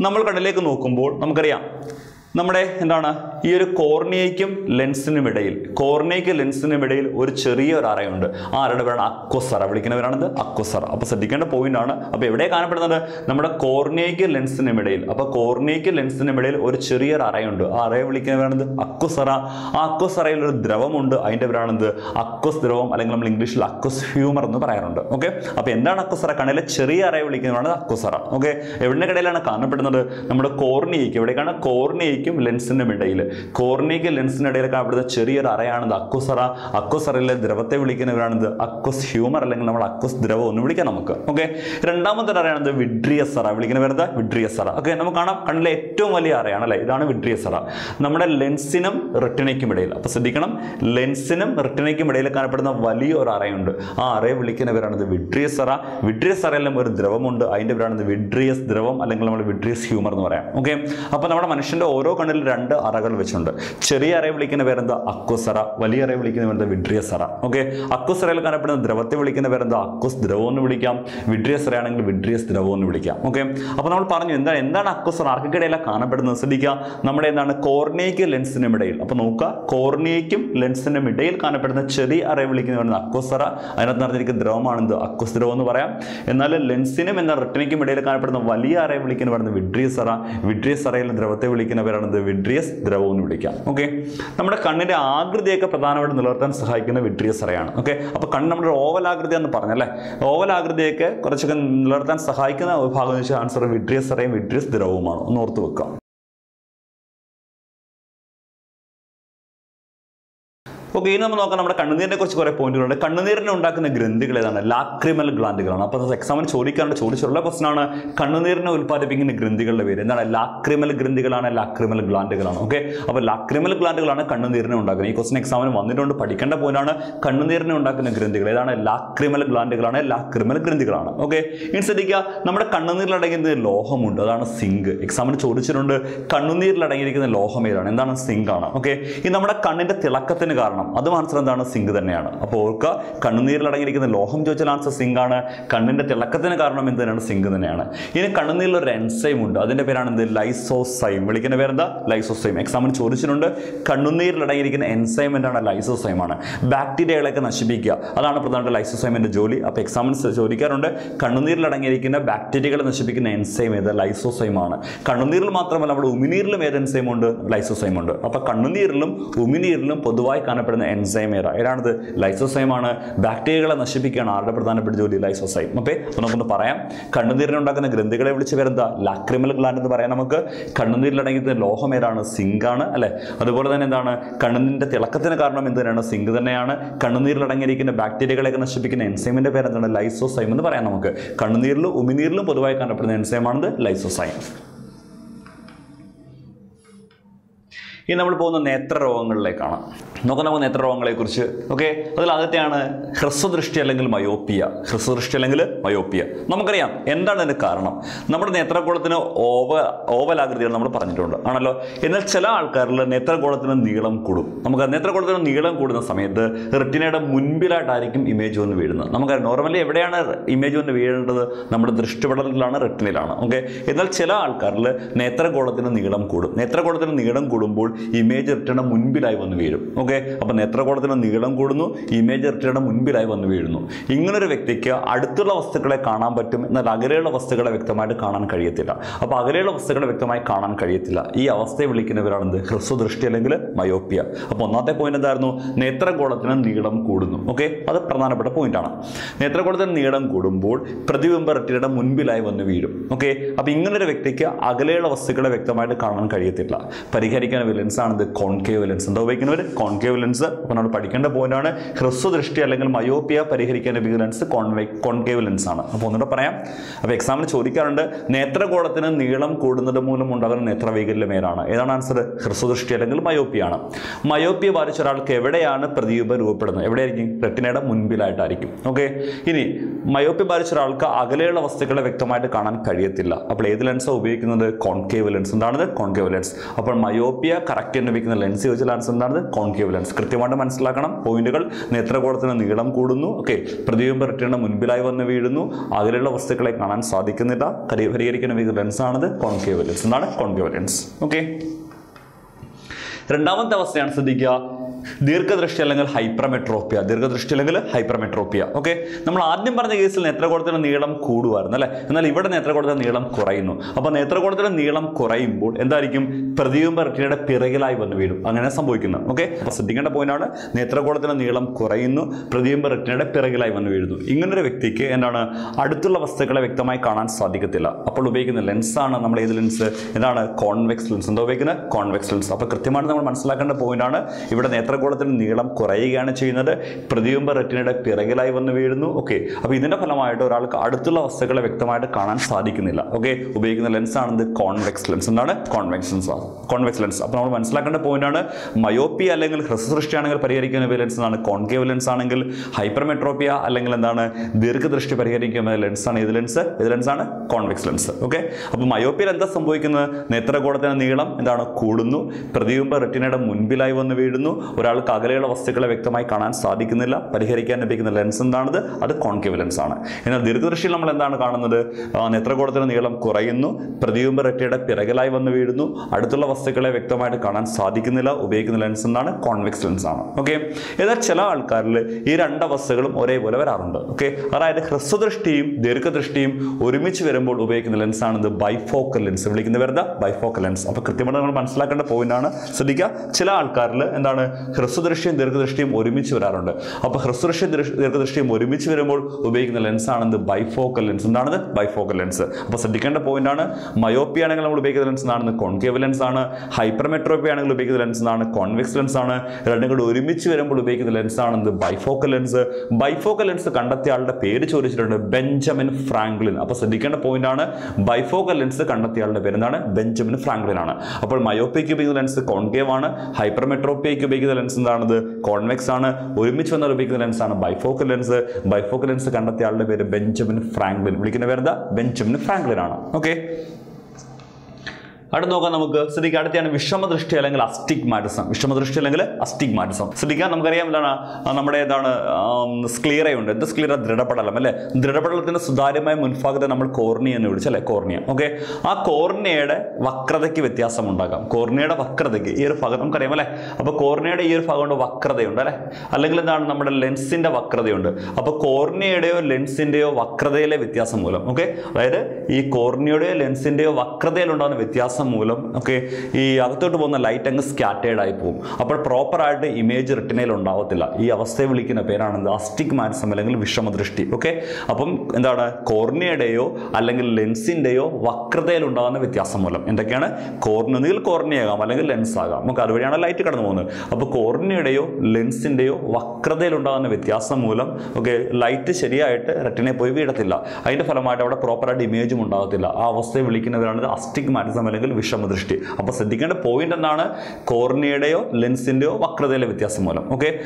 നമ്മൾ കണ്ണിലേക്ക് നോക്കുമ്പോൾ നമുക്കറിയാം നമ്മുടെ എന്താണ് ഈ ഒരു കോർണിയയ്ക്കും ലെൻസിനും ഇടയിൽ കോർണിയയ്ക്ക് ലെൻസിനും ഇടയിൽ ഒരു ചെറിയ ഒരു അറയുണ്ട്. ആ അറയുടെ പേരാണ്? അക്വസറ. വിളിക്കുന്നവരാണിത് അക്വസറ. അപ്പോൾ ശ്രദ്ധിക്കേണ്ട പോയിന്റ് ആണ്. അപ്പോൾ എവിടെ കാണപ്പെടുന്നത്? നമ്മുടെ കോർണിയയ്ക്ക് ലെൻസിനും ഇടയിൽ. അപ്പോൾ കോർണിയയ്ക്ക് ലെൻസിനും ഇടയിൽ ഒരു ചെറിയൊരു അറയുണ്ട്. ആ അറയെ വിളിക്കുന്നവരാണിത് അക്വസറ. ആ അക്വസറയിൽ ഒരു ദ്രവമുണ്ട്. അതിന്റെ പേരാണിത് അക്വസ് ദ്രവം അല്ലെങ്കിൽ നമ്മൾ ഇംഗ്ലീഷിൽ അക്വസ് ഹ്യൂമർ എന്ന് പറയാറുണ്ട്. ഓക്കെ? അപ്പോൾ എന്താണ് അക്വസറ? കണ്ണിലെ ചെറിയ അറയെ വിളിക്കുന്നതാണ് അക്വസറ. ഓക്കെ? എവിടെ കടയിലാണ് കാണപ്പെടുന്നത്? നമ്മുടെ കോർണിയയ്ക്ക്. എവിടേക്കാണ്? കോർണിയയ്ക്കും ലെൻസിനും ഇടയിൽ കോർണിയയ്ക്ക് ലെൻസിനും ഇടയിൽ കാണപ്പെടുന്ന ചെറിയൊരു അറയാണിത് അക്വസറ. അക്വസറയിലെ ദ്രവത്തെ വിളിക്കുന്നവരാണിത് അക്വസ് ഹ്യൂമർ അല്ലെങ്കിൽ നമ്മൾ അക്വസ് ദ്രവം ഒന്ന് വിളിക്കാം നമുക്ക്. ഓക്കെ രണ്ടാമത്തെ അറയാണിത് വിഡ്രിയസറ. വിളിക്കുന്നവരുന്നത് വിഡ്രിയസറ. ഓക്കെ നമുക്ക് കാണാം കണ്ണിലെ ഏറ്റവും വലിയ അറയാണ് അല്ലേ? ഇതാണ് വിഡ്രിയസറ. നമ്മുടെ ലെൻസിനും റിട്ടിനയ്ക്കും ഇടയിൽ. അപ്പോൾ ശ്രദ്ധിക്കണം. ലെൻസിനും റിട്ടിനയ്ക്കും ഇടയിൽ കാണപ്പെടുന്ന വലിയ ഒരു അറയുണ്ട്. ആ അറയെ വിളിക്കുന്ന പേരാണിത് വിഡ്രിയസ് അറ ഒരു ദ്രവമുണ്ട്. അതിന്റെ പേരാണിത് വിഡ്രിയസ് ദ്രവം അല്ലെങ്കിൽ നമ്മൾ വിഡ്രിയസ് ഹ്യൂമർ എന്ന് പറയാം. ഓക്കെ അപ്പോൾ നമ്മുടെ മനുഷ്യന്റെ ഓരോ കണ്ണിൽ രണ്ട് അറകൾ വെച്ചിട്ടുണ്ട്. ചെറിയ അറയെ വിളിക്കുന്ന പേരെന്താ? അക്കുസറ. വലിയ അറയെ വിളിക്കുന്ന പേരെന്താ? വിഡ്രിയസറ. ഓക്കെ? അക്കുസറയിൽ കാണപ്പെടുന്ന ദ്രവത്തെ വിളിക്കുന്ന പേരെന്താ? അക്കുസ് ദ്രവം എന്ന് വിളിക്കാം. വിഡ്രിയസറ ആണെങ്കിൽ വിഡ്രിയസ് ദ്രവം എന്ന് വിളിക്കാം. ഓക്കെ? അപ്പോൾ നമ്മൾ പറഞ്ഞു എന്താണ് എന്താണ് അക്കുസറ? ആർക്കിടയിലാണ് കാണപ്പെടുന്നത്? ശ്രദ്ധിക്കുക. നമ്മുടെ എന്താണ്? കോർണിയയ്ക്ക് ലെൻസിനും ഇടയിൽ. അപ്പോൾ നോക്കുക കോർണിയയ്ക്കും ലെൻസിനും ഇടയിൽ കാണപ്പെടുന്ന ചെറിയ അറയെ വിളിക്കുന്ന വിളിക്കുന്നതാണ് അക്കുസറ. അതിനകത്ത് നടന്നിരിക്കുന്ന ദ്രവമാണെന്ത്? അക്കുസ് ദ്രവം എന്ന് പറയാം. എന്നാൽ ലെൻസിനും എന്ന റിട്ടനയ്ക്കും ഇടയിൽ കാണപ്പെടുന്ന വലിയ അറയെ വിളിക്കുന്ന പറയുന്നത് വിഡ്രിയസറ. വിഡ്രിയസറയിൽ വിഡ്രിയസ് ദ്രവത്തെ വിളിക്കുന്ന പേരാണെന്ത് വിഡ്രിയസ് ദ്രവം എന്ന് വിളിക്കാം. ഓക്കെ നമ്മുടെ കണ്ണിന്റെ ആകൃതിയൊക്കെ പ്രധാനമായിട്ട് നിലനിർത്താൻ സഹായിക്കുന്ന വിഡ്രിയസ് അറയാണ്. ഓക്കെ അപ്പോൾ കണ്ണ് നമ്മുടെ ഓവൽ ആകൃതി എന്ന് പറഞ്ഞല്ലേ ഓവൽ ആകൃതിയൊക്കെ കുറച്ചൊക്കെ നിലനിർത്താൻ സഹായിക്കുന്ന ഭാഗം എന്ന് വെച്ചാൽ ആൻസർ വിഡ്രിയസ് അറയും വിഡ്രിയസ് ദ്രവവുമാണ്. ഒന്ന് ഓർത്ത് വെക്കുക. ഓക്കെ ഇനി നമ്മൾ നോക്കാം നമ്മുടെ കണ്ണുനീരിനെ കുറിച്ച് കുറേ പോയിന്റുകളുണ്ട് കണ്ണുനീരിനെ ഉണ്ടാക്കുന്ന ഗ്രന്ഥികൾ ഏതാണ്? ലാക്രിമൽ ഗ്ലാൻഡുകളാണ്. അപ്പോൾ എക്സാമിന് ചോദിക്കാറുണ്ട് ചോദിച്ചിട്ടുള്ള ആണ്. കണ്ണുനീരിനെ ഉൽപ്പാദിപ്പിക്കുന്ന ഗ്രന്ഥികളുടെ പേര് എന്താണ്? ലാക്രിമൽ ഗ്രന്ഥികളാണ് ലാക്രിമൽ ഗ്ലാൻഡുകളാണ്. ഓക്കെ അപ്പോൾ ലാക്രിമൽ ഗ്ലാൻഡുകളാണ് കണ്ണുനീരിനെ ഉണ്ടാക്കുന്നത്. ഈ ക്വസ്റ്റൻ എക്സാമിന് വന്നിട്ടുണ്ട് പഠിക്കേണ്ട പോയിന്റാണ് കണ്ണുനീരിനെ ഉണ്ടാക്കുന്ന ഗ്രന്ഥികൾ ഏതാണ്? ലാക്രിമൽ ഗ്ലാൻഡുകളാണ് ലാക്രിമൽ ഗ്രന്ഥികളാണ്. ഓക്കെ ഇനി ശ്രദ്ധിക്കുക നമ്മുടെ കണ്ണുനീരിൽ അടങ്ങിയിരിക്കുന്ന ലോഹമുണ്ട്. അതാണ് സിങ്ക്. എക്സാമിന് ചോദിച്ചിട്ടുണ്ട് കണ്ണുനീരിലടങ്ങിയിരിക്കുന്ന ലോഹം ഏതാണ്? എന്താണ്? സിങ്ക് ആണ് ഓക്കെ ഈ നമ്മുടെ കണ്ണിന്റെ തിളക്കത്തിന് കാരണം അത് ആൻസർ എന്താണ് സിങ്ക് തന്നെയാണ്. അപ്പോൾ ഓർക്കുക കണ്ണുനീരിൽ അടങ്ങിയിരിക്കുന്ന ലോഹം ചോദിച്ചാൽ ആൻസർ സിങ്ക് ആണ്. കണ്ണിന്റെ തിളക്കത്തിന് കാരണം എന്ത് തന്നെയാണ്? സിങ്ക് തന്നെയാണ്. ഇനി കണ്ണുനീരിൽ ഒരു എൻസൈം ഉണ്ട്. അതിന്റെ പേരാണ് എന്ത്? ലൈസോസൈം വിളിക്കുന്ന പേരെന്താ? ലൈസോസൈം എക്സാമിന് ചോദിച്ചിട്ടുണ്ട്. കണ്ണുനീരിൽ അടങ്ങിയിരിക്കുന്ന എൻസൈം എന്താണ്? ലൈസോസൈം ആണ്. ബാക്ടീരിയകളൊക്കെ നശിപ്പിക്കുക. അതാണ് പ്രധാനപ്പെട്ട ലൈസോസൈമിന്റെ ജോലി. അപ്പോൾ എക്സാമിന് ചോദിക്കാറുണ്ട് കണ്ണുനീരിൽ അടങ്ങിയിരിക്കുന്ന ബാക്ടീരിയകളെ നശിപ്പിക്കുന്ന എൻസൈം ഏത്? ലൈസോസൈം ആണ്. കണ്ണുനീരിൽ മാത്രമല്ല നമ്മുടെ ഉമിനീരിലും ഏത് ലൈസോസൈം ഉണ്ട്? അപ്പോൾ കണ്ണുനീരിലും ഉമിനീരിലും പൊതുവായി കാണപ്പെടുന്ന എൻസൈം ഏതാ? ഏതാണത്? ലൈസോസൈം ആണ്. ബാക്ടീരിയകളെ നശിപ്പിക്കുകയാണ് ആരുടെ പ്രധാനപ്പെട്ട ജോലി? ലൈസോസൈം. ഓക്കെ അപ്പോൾ നമുക്കൊന്ന് പറയാം. കണ്ണുനീരിനുണ്ടാക്കുന്ന ഗ്രന്ഥികളെ വിളിച്ച് പേരെന്താ? ലാക്രിമൽ ഗ്ലാൻഡ് എന്ന് പറയാം നമുക്ക്. കണ്ണുനീരിൽ അടങ്ങിയിരിക്കുന്ന ലോഹം ഏതാണ്? ആണ് അല്ലെ? അതുപോലെ തന്നെ എന്താണ്? കണ്ണുനീരിന്റെ തിളക്കത്തിന് കാരണം എന്ത് തന്നെയാണ്? സിങ്ക് തന്നെയാണ്. കണ്ണുനീരിലടങ്ങിയിരിക്കുന്ന ബാക്ടീരിയകളെയൊക്കെ നശിപ്പിക്കുന്ന എൻസൈമിന്റെ പേര് എന്താണ് ലൈസോസൈം എന്ന് പറയാം നമുക്ക്. കണ്ണുനീരിലും ഉമിനീരിലും പൊതുവായി കാണപ്പെടുന്ന എൻസൈമാണിത് ലൈസോസൈം. ഇനി നമ്മൾ പോകുന്ന നേത്രരോഗങ്ങളിലേക്കാണ്. നോക്കാം നമുക്ക് നേത്രരോഗങ്ങളെക്കുറിച്ച്. ഓക്കെ അതിൽ ആദ്യത്തെയാണ് ഹ്രസ്വദൃഷ്ടി അല്ലെങ്കിൽ മയോപ്പിയ. ഹ്രസ്വദൃഷ്ടി അല്ലെങ്കിൽ മയോപ്പിയ. നമുക്കറിയാം എന്താണ് ഇതിന് കാരണം. നമ്മുടെ നേത്രഗോളത്തിന് ഓവ ഓവലാകൃതികൾ നമ്മൾ പറഞ്ഞിട്ടുണ്ട്. ആണല്ലോ? എന്നാൽ ചില ആൾക്കാരിൽ നേത്രഗോളത്തിന് നീളം കൂടും. നമുക്ക് നേത്രഗോളത്തിന് നീളം കൂടുന്ന സമയത്ത് റെറ്റിനയുടെ മുൻപിലായിട്ടായിരിക്കും ഇമേജ് വന്ന് വീഴുന്നത്. നമുക്കറിയാം നോർമലി എവിടെയാണ് ഇമേജ് വന്ന് വീഴേണ്ടത്? നമ്മുടെ ദൃഷ്ടിപടലിലാണ് റെറ്റിനയിലാണ്. ഓക്കെ എന്നാൽ ചില ആൾക്കാരിൽ നേത്രഗോളത്തിന് നീളം കൂടും. നേത്രഗോളത്തിന് നീളം കൂടുമ്പോൾ ഇമേജ് റെറ്റിനയുടെ മുൻപിലായി വന്നു വീഴും. ഓക്കെ അപ്പോൾ നേത്രകോളത്തിന്റെ നീളം കൂടുന്നു ഇമേജ് റെറ്റിനയുടെ മുൻപിലായി വന്നു വീഴുന്നു. ഇങ്ങനൊരു വ്യക്തിക്ക് അടുത്തുള്ള വസ്തുക്കളെ കാണാൻ പറ്റും എന്നാൽ അകലെയുള്ള വസ്തുക്കളെ വ്യക്തമായിട്ട് കാണാൻ കഴിയത്തില്ല. അപ്പോൾ അകലെയുള്ള വസ്തുക്കളെ വ്യക്തമായി കാണാൻ കഴിയത്തില്ല. ഈ അവസ്ഥയെ വിളിക്കുന്നവരാണെന്ത്? ഹ്രസ്വദൃഷ്ടി അല്ലെങ്കിൽ മയോപ്പിയ. അപ്പോൾ ഒന്നാമത്തെ പോയിന്റ് എന്തായിരുന്നു? നേത്രഗോളത്തിന് നീളം കൂടുന്നു. ഓക്കെ അത് പ്രധാനപ്പെട്ട പോയിന്റാണ് നേത്രഗോളത്തിന് നീളം കൂടുമ്പോൾ പ്രതിബിംബ റെറ്റിനയുടെ മുൻപിലായി വന്ന് വീഴും. ഓക്കെ അപ്പോൾ ഇങ്ങനൊരു വ്യക്തിക്ക് അകലെയുള്ള വസ്തുക്കളെ വ്യക്തമായിട്ട് കാണാൻ കഴിയത്തില്ല. പരിഹരിക്കാൻ വലിയ ലെൻസ് ആണ് ഇത് കോൺകേവ് ലെൻസ് എന്താ ഉപയോഗിക്കുന്നവർ കോൺകേവ് ലെൻസ് അപ്പോൾ നമ്മൾ പഠിക്കേണ്ട പോയിന്റാണ് ഹ്രസ്വദൃഷ്ടി അല്ലെങ്കിൽ മയോപ്പിയ പരിഹരിക്കാൻ ഉപയോഗിക്കുന്ന ലെൻസ് കോൺവെ കോൺകേവ് ലെൻസ് ആണ്. അപ്പോൾ ഒന്നുകൂടെ പറയാം. അപ്പോൾ എക്സാമിന് ചോദിക്കാറുണ്ട് നേത്രകോളത്തിന് നീളം കൂടുന്നത് മൂലം ഉണ്ടാകുന്ന നേത്രവൈകല്യം ഏതാണ്? ആൻസർ ഹ്രസ്വദൃഷ്ടി അല്ലെങ്കിൽ മയോപ്പിയാണ് മയോപ്പിയ ബാധിച്ച ഒരാൾക്ക് എവിടെയാണ് പ്രതിയൂപ രൂപപ്പെടുന്നത്? എവിടെയായിരിക്കും? റെട്ടിനയുടെ മുൻപിലായിട്ടായിരിക്കും. ഓക്കെ ഇനി മയോപ്പിയ ബാധിച്ച ഒരാൾക്ക് അകലെയുള്ള വസ്തുക്കളെ വ്യക്തമായിട്ട് കാണാൻ കഴിയത്തില്ല. അപ്പോൾ ഏത് ലെൻസാണ് ഉപയോഗിക്കുന്നത്? കോൺകേവ് ലെൻസ് എന്താണ് കോൺകേവ് ലെൻസ് അപ്പോൾ മയോപ്പിയ കറക്റ്റ് എന്ന് വയ്ക്കുന്ന ലെൻസ് ചോദിച്ച ലെൻസ് എന്താണ്? കോൺകേവ് ലെൻസ് കൃത്യമായിട്ട് മനസ്സിലാക്കണം. പോയിന്റുകൾ നേത്രകോളത്തിന് നീളം കൂടുന്നു. ഓക്കെ പ്രതിബിംബ റിട്ടേണ് മുൻപിലായി വന്ന് വീഴുന്നു. അകലെയുള്ള വസ്തുക്കളെ കാണാൻ സാധിക്കുന്നില്ല. വയ്ക്കുന്ന ലെൻസ് ആണത് കോൺകേവ് ലെൻസ് എന്താണ്? കോൺകേവ് ലെൻസ് ഓക്കെ രണ്ടാമത്തെ അവസ്ഥയാണ് ശ്രദ്ധിക്കുക. ദീർഘദൃഷ്ടി അല്ലെങ്കിൽ ഹൈപ്രമെട്രോപ്പിയ. ദീർഘദൃഷ്ടി അല്ലെങ്കിൽ ഹൈപ്രമെട്രോപ്പിയ. ഓക്കെ? നമ്മൾ ആദ്യം പറഞ്ഞ കേസിൽ നേത്രഗോളത്തിന്റെ നീളം കൂടുമായിരുന്നു അല്ലേ? എന്നാൽ ഇവിടെ നേത്രഗോളത്തിന്റെ നീളം കുറയുന്നു. അപ്പോൾ നേത്രഗോളത്തിന്റെ നീളം കുറയുമ്പോൾ എന്തായിരിക്കും? പ്രതിബിംബ റെറ്റിനയുടെ പിറകിലായി വന്ന് വീഴും. അങ്ങനെ സംഭവിക്കുന്നത് ഓക്കെ? അപ്പോൾ ശ്രദ്ധിക്കേണ്ട പോയിന്റാണ് നേത്രഗോളത്തിന്റെ നീളം കുറയുന്നു പ്രതിബിംബ റെറ്റിനയുടെ പിറകിലായി വന്ന് വീഴുന്നു. ഇങ്ങനൊരു വ്യക്തിക്ക് എന്താണ്? അടുത്തുള്ള വസ്തുക്കളെ വ്യക്തമായി കാണാൻ സാധിക്കത്തില്ല. അപ്പോൾ ഉപയോഗിക്കുന്ന ലെൻസാണ് നമ്മൾ ഏത് ലെൻസ് എന്താണ് കോൺവെക്സ് ലെൻസ് എന്താ ഉപയോഗിക്കുന്നത്? കോൺവെക്സ് ലെൻസ് അപ്പോൾ കൃത്യമായിട്ട് നമ്മൾ മനസ്സിലാക്കേണ്ട പോയിന്റാണ് ഇവിടെ നേത്രഗോളത്തിന് നീളം കുറയുകയാണ് ചെയ്യുന്നത്. പ്രതിബിംബ റെറ്റിനയുടെ പിറകിലായി വന്ന് വീഴുന്നു. ഓക്കെ അപ്പോൾ ഇതിന്റെ ഫലമായിട്ട് ഒരാൾക്ക് അടുത്തുള്ള വസ്തുക്കളെ വ്യക്തമായിട്ട് കാണാൻ സാധിക്കുന്നില്ല. ഓക്കെ ഉപയോഗിക്കുന്ന ലെൻസ് ആണ് കോൺവെക്സ് ലെൻസ് എന്താണ്? കോൺവെക്സ് ലെൻസ് കോൺവെക്സ് ലെൻസ് അപ്പോൾ നമ്മൾ മനസ്സിലാക്കേണ്ട പോയിന്റാണ് മയോപ്പി അല്ലെങ്കിൽ ഹ്രസ്വദൃഷ്ടി ആണെങ്കിൽ പരിഹരിക്കുന്ന ലെൻസ് ആണ് കോൺകേവ് ലെൻസ് ആണെങ്കിൽ ഹൈപ്പർമെട്രോപ്പിയ അല്ലെങ്കിൽ എന്താണ്? ദീർഘദൃഷ്ടി പരിഹരിക്കുന്ന ലെൻസ് ആണ്. ഏത് ലെൻസ് ഏത് ലെൻസ് ആണ്? കോൺവെക്സ് ലെൻസ് ഓക്കെ അപ്പോൾ മയോപ്പിയിൽ എന്താ സംഭവിക്കുന്നത്? നേത്രഗോളത്തിന്റെ നീളം എന്താണ്? കൂടുന്നു. പ്രതിബിംബ റെറ്റിനയുടെ മുൻപിലായി വന്ന് വീഴുന്നു. ഒരാൾക്ക് അകലെയുള്ള വസ്തുക്കളെ വ്യക്തമായി കാണാൻ സാധിക്കുന്നില്ല പരിഹരിക്കാൻ ലഭിക്കുന്ന ലെൻസ് എന്താണത്? അത് കോൺകേവ് ലെൻസ് ആണ്. എന്നാൽ ദീർഘദൃഷ്ടിയിൽ നമ്മൾ എന്താണ് കാണുന്നത്? ആ, നീളം കുറയുന്നു പ്രതിബിംബ റെറ്റയുടെ പിറകിലായി വന്ന് വീഴുന്നു അടുത്തുള്ള വസ്തുക്കളെ വ്യക്തമായിട്ട് കാണാൻ സാധിക്കുന്നില്ല ഉപയോഗിക്കുന്ന ലെൻസ് എന്താണ് കോൺവെക്സ് ലെൻസ് ആണ്. ഓക്കെ എന്നാൽ ചില ആൾക്കാരിൽ ഈ രണ്ട് അവസ്ഥകളും ഒരേപോലെ വരാറുണ്ട്. ഓക്കെ അതായത് ഹ്രസ്വദൃഷ്ടിയും ദീർഘദൃഷ്ടിയും ഒരുമിച്ച് വരുമ്പോൾ ഉപയോഗിക്കുന്ന ലെൻസ് ഇത് ബൈഫോക്കൽ ലെൻസ് വിളിക്കുന്നവരുടെ ബൈഫോക്കൽ ലെൻസ് അപ്പോൾ കൃത്യമായിട്ട് നമ്മൾ മനസ്സിലാക്കേണ്ട പോയിന്റാണ് ശ്രദ്ധിക്കുക ചില ആൾക്കാരിൽ എന്താണ് ഹ്രസ്വദൃഷ്ടിയും ദീർഘദൃഷ്ടിയും ഒരുമിച്ച് വരാറുണ്ട്. അപ്പോൾ ഹ്രസ്വദൃഷ്ടിയും ദീർഘദൃഷ്ടിയും ഒരുമിച്ച് വരുമ്പോൾ ഉപയോഗിക്കുന്ന ലെൻസ് ആണെന്ന് ബൈഫോക്കൽ ലെൻസ് എന്താണെന്ന്? ബൈഫോക്കൽ ലെൻസ് അപ്പോൾ ശ്രദ്ധിക്കേണ്ട പോയിന്റ് ആണ്. മയോപ്പി ആണെങ്കിൽ നമ്മൾ ഉപയോഗിക്കുന്ന ലെൻസ് ആണെന്ന് കോൺകേവ് ലെൻസ് ആണ്. ഹൈപ്പർമെട്രോപ്പി ആണെങ്കിൽ ഉപയോഗിക്കുന്ന ലെൻസ് ആണ് കോൺവെക്സ് ലെൻസ് ആണ്. രണ്ടും കൂടി ഒരുമിച്ച് വരുമ്പോൾ ഉപയോഗിക്കുന്ന ലെൻസ് ആണെന്ന് ബൈഫോക്കൽ ലെൻസ് ബൈഫോക്കൽ ലെൻസ് കണ്ടെത്തിയ ആളുടെ പേര് ചോദിച്ചിട്ടുണ്ട്. ബെഞ്ചമിൻ ഫ്രാങ്ക്ലിൻ അപ്പോൾ ശ്രദ്ധിക്കേണ്ട പോയിന്റ് ആണ്. ബൈഫോക്കൽ ലെൻസ് കണ്ടെത്തിയ ആളുടെ പേര് എന്താണ്? ബെഞ്ചമിൻ ഫ്രാങ്ക്ലിൻ ആണ്. അപ്പോൾ മയോപ്പിക്ക് ഉപയോഗിക്കുന്ന ലെൻസ് കോൺകേവ് ആണ്. ഹൈപ്പർമെട്രോപ്പിക്ക് ഉപയോഗിക്കുന്ന ലെൻസ് എന്താണത്? കോൺവെക്സ് ആണ്. ഒരുമിച്ച് വന്ന് ഉപയോഗിക്കുന്ന ലെൻസ് ആണ് ബൈഫോക്കൽ ലെൻസ് ബൈഫോക്കൽ ലെൻസ് കണ്ടെത്തിയ ആളുടെ പേര് ബെഞ്ചമിൻ ഫ്രാങ്ക്ലിൻ. വിളിക്കുന്ന പേരെന്താ? ബെഞ്ചമിൻ ഫ്രാങ്ക്ലിൻ ആണ്. ഓക്കെ അടുത്ത് നോക്കാം നമുക്ക്. ശ്രദ്ധിക്കുക അടുത്താണ് വിഷമദൃഷ്ടി അല്ലെങ്കിൽ അസ്റ്റിഗ്മാറ്റിസം. വിഷമദൃഷ്ടി അല്ലെങ്കിൽ അസ്റ്റിഗ്മാറ്റിസം. ശ്രദ്ധിക്കുക നമുക്കറിയാം എന്താണ് നമ്മുടെ എന്താണ് സ്ക്ലിയറയുണ്ട് എന്ത് സ്ക്ലിയറ ദൃഢപടലം അല്ലേ? ദൃഢപടലത്തിന്റെ സുതാര്യമായ മുൻഭാഗത്തെ നമ്മൾ കോർണിയ എന്ന് വിളിച്ചല്ലേ കോർണിയ ഓക്കെ ആ കോർണിയയുടെ വക്രതയ്ക്ക് വ്യത്യാസം ഉണ്ടാകാം കോർണിയയുടെ വക്രതയ്ക്ക് ഈ ഒരു ഭാഗം നമുക്കറിയാം അല്ലേ? അപ്പോൾ കോർണിയയുടെ ഈ ഒരു ഭാഗം കൊണ്ട് വക്രതയുണ്ട് അല്ലേ? അല്ലെങ്കിൽ എന്താണ് നമ്മുടെ ലെൻസിന്റെ വക്രതയുണ്ട്. അപ്പോൾ കോർണിയയുടെയോ ലെൻസിന്റെയോ വക്രതയിലെ വ്യത്യാസം മൂലം ഓക്കെ അതായത് ഈ കോർണിയയുടെയോ ലെൻസിന്റെയോ വക്രതയിലുണ്ടാകുന്ന വ്യത്യാസം മൂലം ഓക്കെ ഈ അകത്തോട്ട് പോകുന്ന ലൈറ്റ് അങ്ങ് സ്കാറ്റേഡ് ആയി പോകും. അപ്പോൾ പ്രോപ്പറായിട്ട് ഇമേജ് റിട്ടിനയിൽ ഉണ്ടാവത്തില്ല. ഈ അവസ്ഥയെ വിളിക്കുന്ന പേരാണ് അസ്റ്റിഗ്മാറ്റിസം അല്ലെങ്കിൽ വിഷമദൃഷ്ടി. ഓക്കെ അപ്പം എന്താണ്? കോർണിയയുടെയോ അല്ലെങ്കിൽ ലെൻസിന്റെയോ വക്രതയിൽ ഉണ്ടാകുന്ന വ്യത്യാസം മൂലം. എന്തൊക്കെയാണ്? കോർണി ഒന്നുകിൽ കോർണിയാകാം അല്ലെങ്കിൽ ലെൻസ് ആകാം. നമുക്ക് അതുവഴിയാണ് ലൈറ്റ് കടന്നു പോകുന്നത്. അപ്പോൾ കോർണിയയുടെയോ ലെൻസിന്റെയോ വക്രതയിൽ ഉണ്ടാകുന്ന വ്യത്യാസം മൂലം ഓക്കെ ലൈറ്റ് ശരിയായിട്ട് റെറ്റിനെ പോയി വീഴത്തില്ല. അതിന്റെ ഫലമായിട്ട് അവിടെ പ്രോപ്പറായിട്ട് ഇമേജും ഉണ്ടാകത്തില്ല. ആ അവസ്ഥയെ വിളിക്കുന്നവരാണ് അസ്റ്റിക് അസ്റ്റിഗ്മാറ്റിസം അല്ലെങ്കിൽ വിഷമദൃഷ്ടി. അപ്പോൾ ശ്രദ്ധിക്കേണ്ട പോയിന്റ് എന്താണ്? കോർണിയയുടെയോ ലെൻസിന്റെയോ വക്രതയിലെ വ്യത്യാസം മൂലം. ഓക്കെ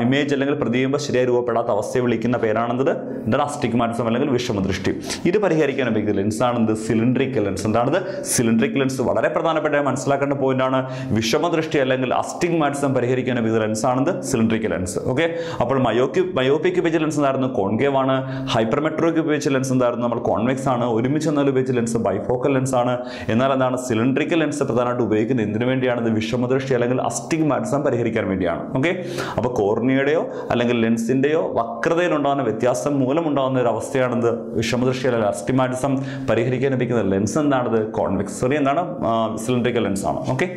ഇമേജ് അല്ലെങ്കിൽ പ്രതിബിംബം ശരിയായി രൂപപ്പെടാത്ത അവസ്ഥയെ വിളിക്കുന്ന പേരാണെന്നത് എന്താണ്? അസ്റ്റിഗ്മാറ്റിസം അല്ലെങ്കിൽ വിഷമദൃഷ്ടി. ഇത് പരിഹരിക്കാൻ ഉപയോഗിക്കുന്ന ലെൻസ് ആണെന്ത്? സിലിണ്ട്രിക്കൽ ലെൻസ് എന്താണത്? സിലിണ്ട്രിക് ലെൻസ് വളരെ പ്രധാനപ്പെട്ട മനസ്സിലാക്കേണ്ട പോയിന്റ് ആണ്. വിഷമദൃഷ്ടി അല്ലെങ്കിൽ അസ്റ്റിഗ്മാറ്റിസം പരിഹരിക്കാൻ ഉപയോഗിക്കുന്ന ലെൻസ് ആണെന്ത്? സിലിണ്ട്രിക്കൽ ലെൻസ് ഓക്കെ അപ്പോൾ മയോക്യു മയോപ്പിക് ഉപയോഗിച്ച ലെൻസ് എന്തായിരുന്നു? കോൺകേവ് ആണ്. ഹൈപ്പർമെട്രോയ്ക്ക് ഉപയോഗിച്ച ലെൻസ് എന്തായിരുന്നു? നമ്മൾ കോൺവെക്സ് ആണ്. ഒരുമിച്ച് എന്നാൽ ഉപയോഗിച്ച ലെൻസ് ബൈഫോക്കൽ ലെൻസ് ആണ്. എന്നാൽ എന്താണ് സിലിണ്ട്രിക്കൽ ലെൻസ് പ്രധാനമായിട്ട് ഉപയോഗിക്കുന്നത്? എന്തിനു വേണ്ടിയാണ് ഇത് വിഷമദൃഷ്ടി അല്ലെങ്കിൽ അസ്റ്റിഗ്മാറ്റിസം പരിഹരിക്കാൻ വേണ്ടിയാണ്. ഓക്കെ അപ്പോൾ കോർണിയയുടെയോ അല്ലെങ്കിൽ ലെൻസിന്റെയോ വക്രതയിൽ ഉണ്ടാകുന്ന വ്യത്യാസം മൂലമുണ്ടാകുന്ന ഒരു അവസ്ഥയാണെന്ന് വിഷമദൃഷ്ടി അല്ലെങ്കിൽ അസ്റ്റിഗ്മാറ്റിസം പരിഹരിക്കാൻ ലഭിക്കുന്ന ലെൻസ് എന്താണത്? കോൺവെക്സ് സോറി എന്താണ്? സിലിണ്ട്രിക്കൽ ലെൻസ് ആണ്. ഓക്കെ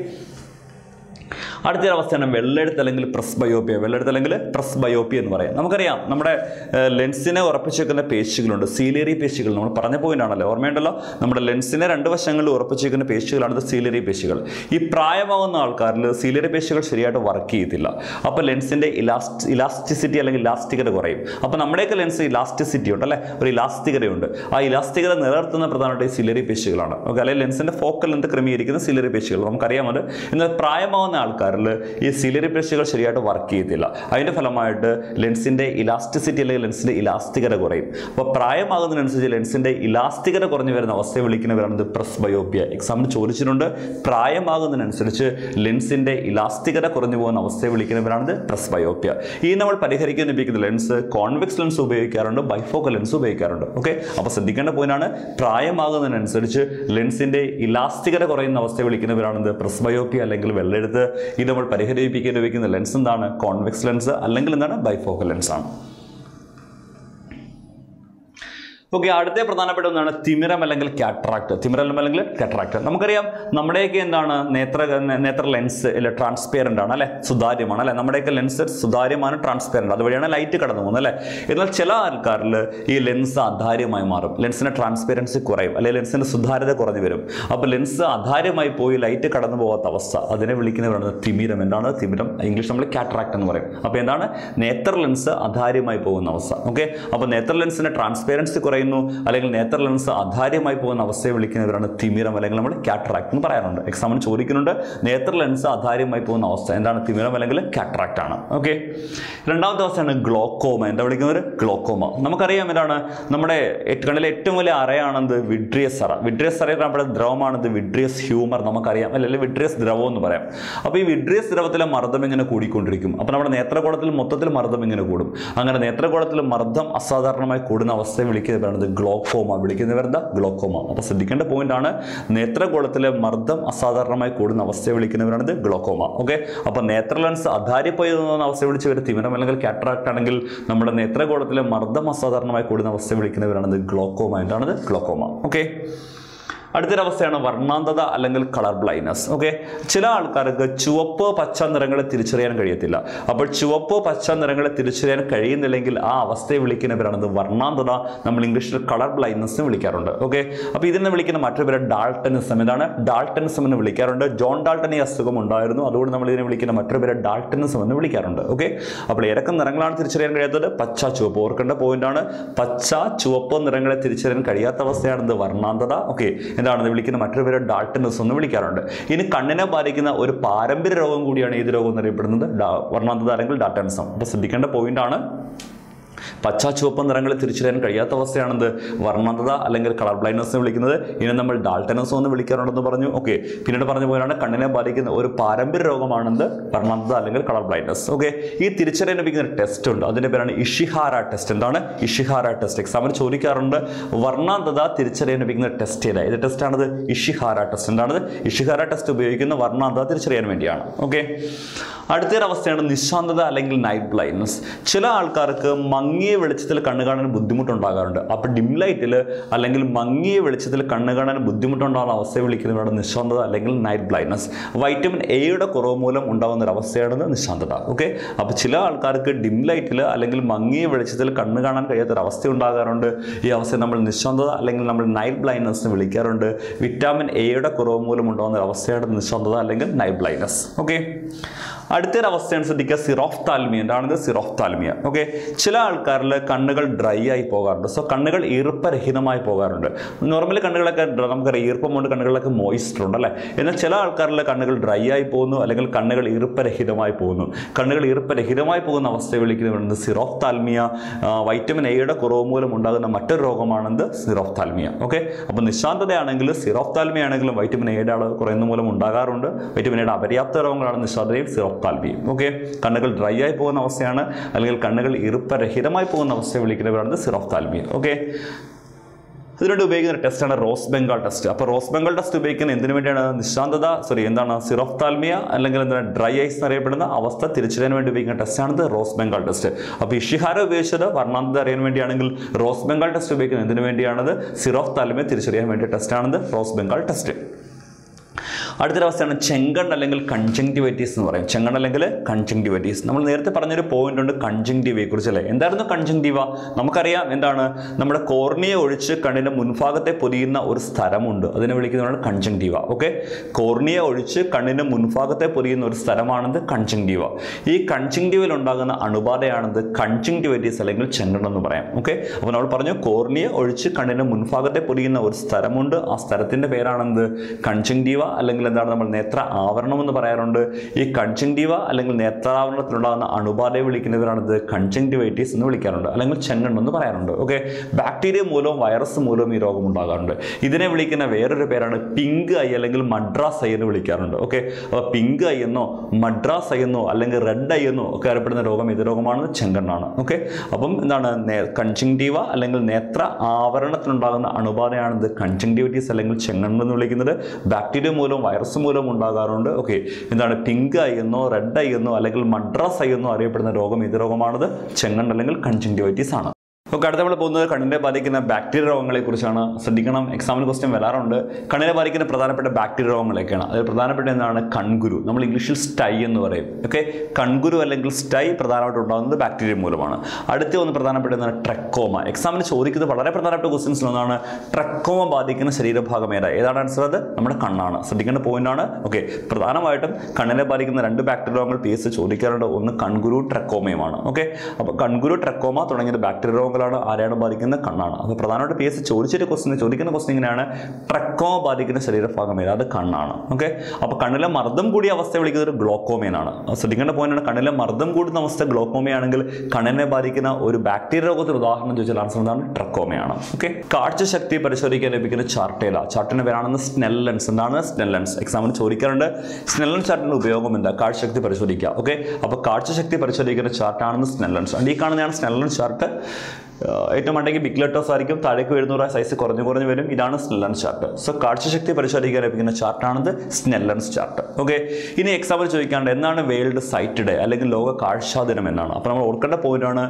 അടുത്തൊരു അവസ്ഥയാണ് വെള്ളെടുത്ത് അല്ലെങ്കിൽ പ്രസ് ബയോപ്പിയ വെള്ളെടുത്ത് അല്ലെങ്കിൽ പ്രസ് ബയോപ്പിയ എന്ന് പറയാം. നമുക്കറിയാം നമ്മുടെ ലെൻസിനെ ഉറപ്പിച്ചു വെക്കുന്ന പേശികളുണ്ട്. സീലേറി പേശികൾ. നമ്മൾ പറഞ്ഞ പോയിന്റ് ആണല്ലോ. ഓർമ്മയുണ്ടല്ലോ? നമ്മുടെ ലെൻസിനെ രണ്ട് വശങ്ങളിൽ ഉറപ്പിച്ചു വെക്കുന്ന പേശികളാണ് സീലേറി പേശികൾ. ഈ പ്രായമാകുന്ന ആൾക്കാരിൽ സീലേറി പേശികൾ ശരിയായിട്ട് വർക്ക് ചെയ്യത്തില്ല. അപ്പോൾ ലെൻസിന്റെ ഇലാസ്റ്റ് ഇലാസ്റ്റിസിറ്റി അല്ലെങ്കിൽ ഇലാസ്റ്റികത കുറയും. അപ്പോൾ നമ്മുടെയൊക്കെ ലെൻസ് ഇലാസ്റ്റിസിറ്റി ഉണ്ട് അല്ലേ? ഒരു ഇലാസ്റ്റികതയുണ്ട് ആ ഇലാസ്റ്റികത നിലനിർത്തുന്ന പ്രധാനമായിട്ട് ഈ സിലറി പേശികളാണ്. ഓക്കെ? അല്ലെങ്കിൽ ലെൻസിന്റെ ഫോക്കൽ ലെന്ത് ക്രമീകരിക്കുന്ന സിലറി പേശികൾ. നമുക്കറിയാമത് എന്നാൽ പ്രായമാകുന്ന ആൾക്കാരിൽ ഈ സിലറി പേശികൾ ശരിയായിട്ട് വർക്ക് ചെയ്യത്തില്ല. അതിന്റെ ഫലമായിട്ട് ലെൻസിന്റെ ഇലാസ്റ്റിസിറ്റി അല്ലെങ്കിൽ ലെൻസിന്റെ ഇലാസ്തികത കുറയും. അപ്പോൾ പ്രായമാകുന്നതിനനുസരിച്ച് ലെൻസിന്റെ ഇലാസ്തികത കുറഞ്ഞു വരുന്ന അവസ്ഥയെ വിളിക്കുന്നവരാണ് ഇത് പ്രസ് ബയോപ്യ. എക്സാമിന് ചോദിച്ചിട്ടുണ്ട്. പ്രായമാകുന്നതിനനുസരിച്ച് ലെൻസിന്റെ ഇലാസ്തികത കുറഞ്ഞു പോകുന്ന അവസ്ഥയെ വിളിക്കുന്നവരാണ് പ്രസ് ബയോപ്യ. ഈ നമ്മൾ പരിഹരിക്കാൻ ഉപയോഗിക്കുന്ന ലെൻസ് കോൺവെക്സ് ലെൻസ് ഉപയോഗിക്കാറുണ്ട് ബൈഫോക്കൽ ലെൻസ് ഉപയോഗിക്കാറുണ്ട്. ഓക്കെ അപ്പോൾ ശ്രദ്ധിക്കേണ്ട പോയിന്റാണ് പ്രായമാകുന്നതിനനുസരിച്ച് ലെൻസിന്റെ ഇലാസ്തികത കുറയുന്ന അവസ്ഥയെ വിളിക്കുന്നവരാണ് പ്രസ് ബയോപ്യ അല്ലെങ്കിൽ വെള്ളെടുത്ത് ഇത് നമ്മൾ പരിഹരിപ്പിക്കാൻ ഉപയോഗിക്കുന്ന ലെൻസ് എന്താണ്? കോൺവെക്സ് ലെൻസ് അല്ലെങ്കിൽ എന്താണ്? ബൈഫോക്കൽ ലെൻസ് ആണ്. ഓക്കെ അടുത്ത പ്രധാനപ്പെട്ട ഒന്നാണ് തിമിരം അല്ലെങ്കിൽ കാട്രാക്ട് തിമിരം അല്ലെങ്കിൽ കാട്രാക്ട് നമുക്കറിയാം നമ്മുടെയൊക്കെ എന്താണ് നേത്ര നേത്ര ലെൻസ് അല്ലെ ട്രാൻസ്പെയറന്റ് ആണ് അല്ലെ? സുതാര്യമാണ് അല്ലെ? നമ്മുടെയൊക്കെ ലെൻസ് സുതാര്യമാണ് ട്രാൻസ്പെയറന്റ് അതുവഴിയാണ് ലൈറ്റ് കടന്നു പോകുന്നത് അല്ലെ? എന്നാൽ ചില ആൾക്കാരിൽ ഈ ലെൻസ് അധാര്യമായി മാറും. ലെൻസിന്റെ ട്രാൻസ്പെറൻസി കുറയും അല്ലെങ്കിൽ ലെൻസിന്റെ സുതാര്യത കുറഞ്ഞു വരും. അപ്പോൾ ലെൻസ് അധാര്യമായി പോയി ലൈറ്റ് കടന്നു പോകാത്ത അവസ്ഥ അതിനെ വിളിക്കുന്നവരാണ് തിമിരം. എന്താണ് തിമിരം? ഇംഗ്ലീഷ് നമ്മൾ കാട്രാക്ട് എന്ന് പറയും. അപ്പോൾ എന്താണ്? നേത്ര ലെൻസ് അധാര്യമായി പോകുന്ന അവസ്ഥ. ഓക്കെ? അപ്പോൾ നേത്ര ലെൻസിന്റെ ട്രാൻസ്പെറൻസി കുറയുന്നു അല്ലെങ്കിൽ നേത്ര ലെൻസ് അധാര്യമായി പോകുന്ന അവസ്ഥയെ വിളിക്കുന്നവരാണ് തിമിരം അല്ലെങ്കിൽ നമ്മൾ കാട്രാക്ട് എന്ന് പറയാറുണ്ട്. എക്സാമിന് ചോദിക്കുന്നുണ്ട് നേത്ര ലെൻസ് അധാര്യമായി പോകുന്ന അവസ്ഥ എന്താണ്? തിമിരം അല്ലെങ്കിൽ കാട്രാക്ട് ആണ്. ഓക്കെ രണ്ടാമത്തെ അവസ്ഥയാണ് ഗ്ലോക്കോമ. എന്താ വിളിക്കുന്നത്? ഗ്ലോക്കോമ. നമുക്കറിയാം എന്താണ്? നമ്മുടെ കണ്ണിലെ ഏറ്റവും വലിയ അറയാണെന്ത്? വിഡ്രിയസ് അറ. വിഡ്രിയസ് അറ നമ്മുടെ ദ്രവമാണെന്ത്? വിഡ്രിയസ് ഹ്യൂമർ നമുക്കറിയാം. അല്ലെങ്കിൽ വിഡ്രിയസ് ദ്രവം എന്ന് പറയാം. അപ്പോൾ ഈ വിഡ്രിയസ് ദ്രവത്തിലെ മർദ്ദം ഇങ്ങനെ കൂടിക്കൊണ്ടിരിക്കും? അപ്പോൾ നമ്മുടെ നേത്രകോളത്തിൽ മൊത്തത്തിൽ മർദ്ദം ഇങ്ങനെ കൂടും? അങ്ങനെ നേത്രകോളത്തിൽ മർദ്ദം അസാധാരണമായി കൂടുന്ന അവസ്ഥയെ വിളിക്കുന്നവരാണ് ഗ്ലോക്കോമ വിളിക്കുന്നവരെന്താ ഗ്ലോക്കോമ അപ്പോൾ ശ്രദ്ധിക്കേണ്ട പോയിന്റ് ആണ് നേത്രകോളത്തിലെ മർദ്ദം അസാധാരണമായി കൂടുന്ന അവസ്ഥയെ വിളിക്കുന്നവരാണിത് ഗ്ലോക്കോമ ഓക്കെ അപ്പോൾ നേത്ര ലെൻസ് അധാരിപ്പോയി അവസ്ഥയെ വിളിച്ച് വരും തിമിരം അല്ലെങ്കിൽ കാറ്ററാക്ട് ആണെങ്കിൽ നമ്മുടെ നേത്രകോളത്തിലെ മർദ്ദം അസാധാരണമായി കൂടുന്ന അവസ്ഥയെ വിളിക്കുന്നവരാണിത് ഗ്ലോക്കോമ എന്താണിത് ഗ്ലോക്കോമ ഓക്കെ അടുത്തൊരവസ്ഥയാണ് വർണാന്തത അല്ലെങ്കിൽ കളർ ബ്ലൈൻഡ്നസ് ഓക്കെ ചില ആൾക്കാർക്ക് ചുവപ്പ് പച്ച നിറങ്ങളെ തിരിച്ചറിയാൻ കഴിയത്തില്ല. അപ്പോൾ ചുവപ്പ് പച്ച നിറങ്ങളെ തിരിച്ചറിയാൻ കഴിയുന്നില്ലെങ്കിൽ ആ അവസ്ഥയെ വിളിക്കുന്നവരാണ് വർണാന്തത. നമ്മൾ ഇംഗ്ലീഷിൽ കളർ ബ്ലൈൻഡ്നസ് വിളിക്കാറുണ്ട്. ഓക്കെ അപ്പോൾ ഇതിനെ വിളിക്കുന്ന മറ്റൊരു പേര് ഡാൾട്ടനിസം. എന്താണ് ഡാൾട്ടനിസം എന്ന് വിളിക്കാറുണ്ട്. ജോൺ ഡാൾട്ടൻ ഈ അസുഖം ഉണ്ടായിരുന്നു. അതുകൊണ്ട് നമ്മൾ ഇതിനെ വിളിക്കുന്ന മറ്റൊരു പേര് ഡാൾട്ടനിസം എന്ന് വിളിക്കാറുണ്ട്. ഓക്കെ അപ്പോൾ ഏതൊക്കെ നിറങ്ങളാണ് തിരിച്ചറിയാൻ കഴിയാത്തത്? പച്ച ചുവപ്പ്. ഓർക്കേണ്ട പോയിന്റാണ് പച്ച ചുവപ്പ് നിറങ്ങളെ തിരിച്ചറിയാൻ കഴിയാത്ത അവസ്ഥയാണ് വർണാന്തത. ഓക്കെ എന്താണ് ഇത് വിളിക്കുന്ന മറ്റൊരു പേര് ഡാൾട്ടനസ് എന്ന് വിളിക്കാറുണ്ട്. ഇനി കണ്ണിനെ ബാധിക്കുന്ന ഒരു പാരമ്പര്യ രോഗം കൂടിയാണ് ഏത് രോഗം എന്നറിയപ്പെടുന്നത്? വർണാന്തത അല്ലെങ്കിൽ ഡാൾട്ടനിസം അപ്പോൾ ശ്രദ്ധിക്കേണ്ട പോയിന്റാണ് പച്ച ചുവപ്പ് നിറങ്ങളെ തിരിച്ചറിയാൻ കഴിയാത്ത അവസ്ഥയാണെന്ത്? വർണത അല്ലെങ്കിൽ കളർ ബ്ലൈൻഡ്നസ് എന്ന് വിളിക്കുന്നത്? ഇനി നമ്മൾ ഡാൾട്ടനസ് എന്ന് വിളിക്കാറുണ്ടെന്ന് പറഞ്ഞു. ഓക്കെ പിന്നീട് പറഞ്ഞ പോലെയാണ് കണ്ണിനെ ബാധിക്കുന്ന ഒരു പാരമ്പര്യ രോഗമാണെന്ത്? വർണത അല്ലെങ്കിൽ കളർ ബ്ലൈൻഡ്നസ് ഓക്കെ ഈ തിരിച്ചറിയാൻ ലഭിക്കുന്ന ടെസ്റ്റ് ഉണ്ട്. അതിന്റെ പേരാണ് ഇഷിഹാര ടെസ്റ്റ് എന്താണ്? ഇഷിഹാര ടെസ്റ്റ് എക്സാമിന് ചോദിക്കാറുണ്ട്. വർണാന്തത തിരിച്ചറിയാൻ ലഭിക്കുന്ന ടെസ്റ്റ് ഏതാ? ഏത് ടെസ്റ്റാണത് ഇഷിഹാര ടെസ്റ്റ് എന്താണത്? ഇഷിഹാര ടെസ്റ്റ് ഉപയോഗിക്കുന്ന വർണാന്തത തിരിച്ചറിയാൻ വേണ്ടിയാണ്. ഓക്കെ അടുത്തൊരു അവസ്ഥയാണ് നിശാന്തത അല്ലെങ്കിൽ നൈറ്റ് ബ്ലൈൻഡ്നസ് ചില ആൾക്കാർക്ക് മങ്ങിയ വെളിച്ചത്തിൽ കണ്ണ് കാണാൻ ബുദ്ധിമുട്ടുണ്ടാകാറുണ്ട്. അപ്പോൾ ഡിം ലൈറ്റിൽ അല്ലെങ്കിൽ മങ്ങിയ വെളിച്ചത്തിൽ കണ്ണ് കാണാൻ ബുദ്ധിമുട്ടുണ്ടാകുന്ന അവസ്ഥയെ വിളിക്കുന്നതാണ് നിശാന്തത അല്ലെങ്കിൽ നൈറ്റ് ബ്ലൈൻഡ്നസ് വൈറ്റമിൻ എയുടെ കുറവ് മൂലം ഉണ്ടാകുന്ന ഒരു അവസ്ഥയാണ് നിശാന്തത. ഓക്കെ അപ്പോൾ ചില ആൾക്കാർക്ക് ഡിം ലൈറ്റിൽ അല്ലെങ്കിൽ മങ്ങിയ വെളിച്ചത്തിൽ കണ്ണ് കാണാൻ കഴിയാത്ത ഒരു അവസ്ഥ ഉണ്ടാകാറുണ്ട്. ഈ അവസ്ഥ നമ്മൾ നിശാന്തത അല്ലെങ്കിൽ നമ്മൾ നൈറ്റ് ബ്ലൈൻഡ്നസ് എന്ന് വിളിക്കാറുണ്ട്. വിറ്റാമിൻ എയുടെ കുറവ് മൂലം ഉണ്ടാകുന്ന ഒരു അവസ്ഥയാണ് നിശാന്തത അല്ലെങ്കിൽ നൈറ്റ് ബ്ലൈൻഡ്നസ് ഓക്കെ അടുത്തൊരു അവസ്ഥയാണ് ശ്രദ്ധിക്കുക സിറോഫ് താൽമിയ എന്താണിത്? സിറോഫ് താൽമിയ ഓക്കെ ചില ആൾക്കാരിൽ കണ്ണുകൾ ഡ്രൈ ആയി പോകാറുണ്ട്. സോ കണ്ണുകൾ ഈർപ്പരഹിതമായി പോകാറുണ്ട്. നോർമലി കണ്ണുകളൊക്കെ നമുക്കറിയാം ഈർപ്പം കൊണ്ട് കണ്ണുകളൊക്കെ മോയിസ്റ്റർ ഉണ്ട് അല്ലേ? എന്നാൽ ചില ആൾക്കാരിലെ കണ്ണുകൾ ഡ്രൈ ആയി പോകുന്നു അല്ലെങ്കിൽ കണ്ണുകൾ ഈർപ്പരഹിതമായി പോകുന്നു. കണ്ണുകൾ ഈർപ്പരഹിതമായി പോകുന്ന അവസ്ഥയെ വിളിക്കുന്നത് സിറോഫ് താൽമിയ വൈറ്റമിൻ എയുടെ കുറവ് മൂലം ഉണ്ടാകുന്ന മറ്റൊരു രോഗമാണെന്ത്? സിറോഫ് താൽമിയ ഓക്കെ അപ്പോൾ നിശാന്തതയാണെങ്കിലും സിറോഫ് താൽമിയ ആണെങ്കിലും വൈറ്റമിൻ എയുടെ അളവ് കുറയുന്ന മൂലം ഉണ്ടാകാറുണ്ട്. വൈറ്റമിൻ എയുടെ അപര്യാപ്ത രോഗങ്ങളാണ് നിശാന്തതയും സിറോഫ് താൽമിയും ഓക്കെ കണ്ണുകൾ ഡ്രൈ ആയി പോകുന്ന അവസ്ഥയാണ്. അല്ലെങ്കിൽ കണ്ണുകൾ ഇറുപ്പരഹിതമായി പോകുന്ന അവസ്ഥയെ വിളിക്കുന്നവരാണ് സിറോഫ് താൽമിയ ഓക്കെ അതിനുവേണ്ടി ഉപയോഗിക്കുന്ന ടെസ്റ്റാണ് റോസ് ബംഗാൾ ടെസ്റ്റ് അപ്പോൾ റോസ് ബംഗാൾ ടെസ്റ്റ് ഉപയോഗിക്കുന്ന എന്തിനു വേണ്ടിയാണ്? നിശാന്തത. സോറി എന്താണ്? സിറോഫ്താൽമിയ അല്ലെങ്കിൽ എന്താണ്? ഡ്രൈ ഐസ് എന്നറിയപ്പെടുന്ന അവസ്ഥ തിരിച്ചറിയാൻ വേണ്ടി ഉപയോഗിക്കുന്ന ടെസ്റ്റാണിത് റോസ് ബംഗാൾ ടെസ്റ്റ് അപ്പോൾ ഇഷിഹാരം ഉപയോഗിച്ചത് വർണാന്തത അറിയാൻ വേണ്ടിയാണെങ്കിൽ റോസ് ബംഗാൾ ടെസ്റ്റ് ഉപയോഗിക്കുന്നത് എന്തിനു വേണ്ടിയാണത്? സിറോഫ്താൽമിയ തിരിച്ചറിയാൻ വേണ്ടിയ ടെസ്റ്റാണിത് റോസ് ബംഗാൾ ടെസ്റ്റ് അടുത്തൊരവസ്ഥയാണ് ചെങ്കണ് അല്ലെങ്കിൽ കൺജങ്ക്ടിവൈറ്റീസ് എന്ന് പറയും. ചെങ്കൺ അല്ലെങ്കിൽ കൺജങ്ക്ടിവൈറ്റീസ് നമ്മൾ നേരത്തെ പറഞ്ഞൊരു പോയിന്റ് ഉണ്ട് കൺജങ്ക്ടിവയെ കുറിച്ച് അല്ലേ എന്തായിരുന്നു കൺജങ്ക്ടിവ നമുക്കറിയാം എന്താണ്? നമ്മുടെ കോർണിയ ഒഴിച്ച് കണ്ണിന്റെ മുൻഭാഗത്തെ പൊതിയുന്ന ഒരു സ്ഥലമുണ്ട്. അതിനെ വിളിക്കുന്നതാണ് കൺജങ്ക്ടിവ ഓക്കെ കോർണിയ ഒഴിച്ച് കണ്ണിന്റെ മുൻഭാഗത്തെ പൊതിയുന്ന ഒരു സ്ഥലമാണെന്ന് കൺജങ്ക്ടിവ ഈ കൺജങ്ക്ടിവയിൽ ഉണ്ടാകുന്ന അണുബാധയാണെന്ന് കൺജങ്ക്ടിവൈറ്റീസ് അല്ലെങ്കിൽ ചെങ്കൺ എന്ന് പറയാം. ഓക്കെ അപ്പോൾ നമ്മൾ പറഞ്ഞു കോർണിയ ഒഴിച്ച് കണ്ണിന്റെ മുൻഭാഗത്തെ പൊതിയുന്ന ഒരു സ്ഥലമുണ്ട്. ആ സ്ഥലത്തിന്റെ പേരാണെന്ത്? കൺജങ്ക്ടിവ അല്ലെങ്കിൽ എന്താണ് നമ്മൾ നേത്ര ആവരണം എന്ന് പറയാറുണ്ട്. ഈ കൺജങ്ക്ടീവ അല്ലെങ്കിൽ നേത്രാവരണത്തിലുണ്ടാകുന്ന അണുബാധയെ വിളിക്കുന്നതിനാണിത് കൺജങ്ക്ടിവൈറ്റീസ് എന്ന് വിളിക്കാറുണ്ട്. അല്ലെങ്കിൽ ചെങ്കണ്ണ് എന്ന് പറയാറുണ്ട്. ഓക്കെ ബാക്ടീരിയ മൂലവും വൈറസ് മൂലവും ഈ രോഗം ഉണ്ടാകാറുണ്ട്. ഇതിനെ വിളിക്കുന്ന വേറൊരു പേരാണ് പിങ്ക് ഐ അല്ലെങ്കിൽ മഡ്രാസ് ഐ എന്ന് വിളിക്കാറുണ്ട്. ഓക്കെ അപ്പോൾ പിങ്ക് ഐ എന്നോ മഡ്രാസ് ഐ എന്നോ അല്ലെങ്കിൽ റെഡ് ഐ എന്നോ ഒക്കെ അറിയപ്പെടുന്ന രോഗം ഇത് രോഗമാണ് ചെങ്കണ്ണാണ് ഓക്കെ അപ്പം എന്താണ് കൺജങ്ക്ടീവ അല്ലെങ്കിൽ നേത്ര ആവരണത്തിനുണ്ടാകുന്ന അണുബാധയാണിത് കൺജങ്ക്ടിവിറ്റീസ് അല്ലെങ്കിൽ ചെങ്കണ്ണ് എന്ന് വിളിക്കുന്നത്. ബാക്ടീരിയ മൂലവും വൈറസ് മൂലം ഉണ്ടാകാറുണ്ട്. ഓക്കെ എന്താണ് പിങ്ക് ഐ എന്നോ റെഡ് ഐ എന്നോ അല്ലെങ്കിൽ മഡ്രാസ് ഐ എന്നോ അറിയപ്പെടുന്ന രോഗം ഇത് രോഗമാണത്? ചെങ്ങണ്ട് അല്ലെങ്കിൽ കൺജങ്ക്ടിവൈറ്റീസ് ആണ്. ഓക്കെ അടുത്ത നമ്മൾ പോകുന്നത് കണ്ണിനെ ബാധിക്കുന്ന ബാക്ടീരിയ രോഗങ്ങളെ കുറിച്ചാണ്. ശ്രദ്ധിക്കണം എക്സാമിന് ക്വസ്റ്റ്യൻ വരാറുണ്ട്. കണ്ണിനെ ബാധിക്കുന്ന പ്രധാനപ്പെട്ട ബാക്ടീരിയ രോഗങ്ങളൊക്കെയാണ് അതിൽ പ്രധാനപ്പെട്ട എന്താണ്? കൺകുരു. നമ്മൾ ഇംഗ്ലീഷിൽ സ്റ്റൈ എന്ന് പറയും. ഓക്കെ കൺകുരു അല്ലെങ്കിൽ സ്റ്റൈ പ്രധാനമായിട്ട് ഉണ്ടാകുന്നത് ബാക്ടീരിയ മൂലമാണ്. അടുത്ത ഒന്ന് പ്രധാനപ്പെട്ട എന്താണ്? ട്രക്കോമ എക്സാമിന് ചോദിക്കുന്നത് വളരെ പ്രധാനപ്പെട്ട ക്വസ്റ്റ്യൻസിൽ ഒന്നാണ്. ട്രക്കോമ ബാധിക്കുന്ന ശരീരഭാഗം ഏതാ? ഏതാണ് ആൻസർ അത്? നമ്മുടെ കണ്ണാണ്. ശ്രദ്ധിക്കേണ്ട പോയിന്റ് ആണ്. ഓക്കെ പ്രധാനമായിട്ടും കണ്ണിനെ ബാധിക്കുന്ന രണ്ട് ബാക്ടീരിയ രോഗങ്ങൾ പി എസ് ചോദിക്കാറുണ്ട്. ഒന്ന് കൺകുരു ട്രക്കോമയുമാണ് ഓക്കെ അപ്പോൾ കൺകുരു ട്രക്കോമ തുടങ്ങിയ ബാക്ടീരിയ രോഗങ്ങളാണ് ആരെയാണ് ബാധിക്കുന്നത് കണ്ണാണ്. അപ്പോൾ പ്രധാനമായിട്ട് പി എസ് ചോദിച്ചിട്ട് ക്വസ്റ്റിന് ചോദിക്കുന്ന ക്വസ്റ്റിൻ ഇങ്ങനെയാണ്. ട്രക്കോ ബാധിക്കുന്ന ശരീരഭാഗം ഏതാ അത് കണ്ണാണ്. ഓക്കെ അപ്പോൾ കണ്ണിലെ മർദ്ദം കൂടിയ അവസ്ഥ വിളിക്കുന്നത് ഒരു ഗ്ലോക്കോമയാണ് ശ്രദ്ധിക്കേണ്ട പോയിന്റാണ് കണ്ണിലെ മർദ്ദം കൂടുന്ന അവസ്ഥ ഗ്ലോക്കോമയാണെങ്കിൽ കണ്ണിനെ ബാധിക്കുന്ന ഒരു ബാക്ടീരിയ രോഗത്തിന് ഉദാഹരണം ചോദിച്ചാൽ ആൻസർ എന്താണ്? ട്രക്കോമയാണ് ഓക്കെ കാഴ്ച ശക്തി പരിശോധിക്കാൻ ലഭിക്കുന്ന ചാർട്ടേല. ചാർട്ടിന് പേരാണെന്ന് സ്നെല്ലൻസ് എന്താണ് സ്നെല്ലൻസ് എക്സാമിന് ചോദിക്കാറുണ്ട്. സ്നെല്ലൻ ചാർട്ടിന്റെ ഉപയോഗം എന്താ കാഴ്ച ശക്തി പരിശോധിക്കുക ഓക്കെ അപ്പോൾ കാഴ്ചശക്തി പരിശോധിക്കുന്ന ചാർട്ടാണെന്ന് സ്നെല്ലൻസ് and ഈ കാണുന്നതാണ് സ്നെല്ലൻ ചാർട്ട്. ഏറ്റവും മണ്ടെങ്കിൽ ബിഗ് ലെറ്റേഴ്സ് ആയിരിക്കും. താഴേക്ക് വരുന്ന സൈസ് കുറഞ്ഞു കുറഞ്ഞു വരും. ഇതാണ് സ്നെല്ലൻസ് ചാർട്ട് സോ കാഴ്ചശക്തി പരിശോധിക്കാൻ ലഭിക്കുന്ന ചാർട്ടാണിത് സ്നെല്ലൻസ് ചാർട്ട് ഓക്കെ ഇനി എക്സാമ്പിൾ ചോദിക്കാണ്ട് എന്നാണ് വേൾഡ് സൈറ്റ് ഡേ അല്ലെങ്കിൽ ലോക കാഴ്ചാ ദിനം എന്നാണ്. അപ്പോൾ നമ്മൾ ഓർക്കേണ്ട പോയിന്റാണ്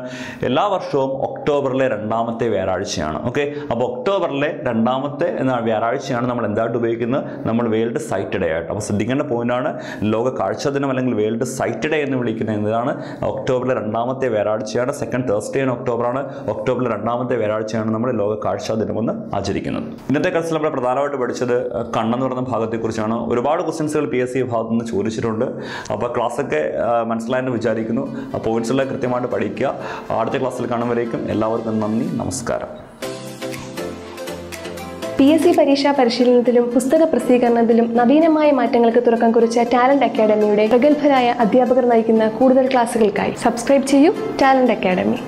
എല്ലാ വർഷവും ഒക്ടോബറിലെ രണ്ടാമത്തെ വ്യാഴാഴ്ചയാണ്. ഓക്കെ അപ്പോൾ ഒക്ടോബറിലെ രണ്ടാമത്തെ എന്നാണ് വ്യാഴാഴ്ചയാണ് നമ്മൾ എന്തായിട്ട് ഉപയോഗിക്കുന്നത്? നമ്മൾ വേൾഡ് സൈറ്റ് ഡേ ആയിട്ട്. അപ്പോൾ ശ്രദ്ധിക്കേണ്ട പോയിന്റാണ് ലോക കാഴ്ചാ ദിനം അല്ലെങ്കിൽ വേൾഡ് സൈറ്റ് ഡേ എന്ന് വിളിക്കുന്നത് എന്നതാണ് ഒക്ടോബറിലെ രണ്ടാമത്തെ വ്യാഴാഴ്ചയാണ്. സെക്കൻഡ് തേഴ്സ്ഡേ ആണ് ഒക്ടോബറാണ്. ഒക്ടോബറിലെ രണ്ടാമത്തെ വ്യാഴാഴ്ചയാണ് നമ്മുടെ ലോക കാഴ്ചാ ദിനമെന്ന് ആചരിക്കുന്നത്. ഇന്നത്തെ ക്ലാസ്സിൽ നമ്മൾ പ്രധാനമായിട്ട് പഠിച്ചത് കണ്ണെന്ന് പറയുന്ന ഭാഗത്തെക്കുറിച്ചാണ് ഒരുപാട് ക്വസ്റ്റ്യൻസുകൾ പി എസ് സി ഭാഗത്തു നിന്ന് ചോദിച്ചിട്ടുണ്ട്. അപ്പോൾ ക്ലാസ്സൊക്കെ മനസ്സിലായെന്ന് വിചാരിക്കുന്നു. പോയിന്റ്സുകളെ കൃത്യമായിട്ട് പഠിക്കുക. അടുത്ത ക്ലാസ്സിൽ കാണുമ്പോഴേക്കും എല്ലാവർക്കും നന്ദി നമസ്കാരം. പി എസ് സി പരീക്ഷാ പരിശീലനത്തിലും പുസ്തക പ്രസിദ്ധീകരണത്തിലും നവീനമായ മാറ്റങ്ങൾക്ക് തുടക്കം കുറിച്ച ടാലന്റ് അക്കാഡമിയുടെ പ്രഗത്ഭരായ അധ്യാപകർ നയിക്കുന്ന കൂടുതൽ ക്ലാസുകൾക്കായി സബ്സ്ക്രൈബ് ചെയ്യൂ ടാലന്റ് അക്കാഡമി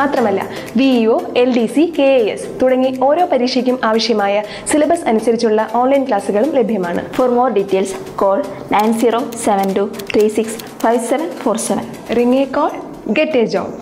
മാത്രമല്ല V E O L D C K A S തുടങ്ങി ഓരോ പരീക്ഷയ്ക്കും ആവശ്യമായ സിലബസ് അനുസരിച്ചുള്ള ഓൺലൈൻ ക്ലാസ്സുകളും ലഭ്യമാണ്. For more details call nine zero seven two three six five seven four seven ring a call get a job.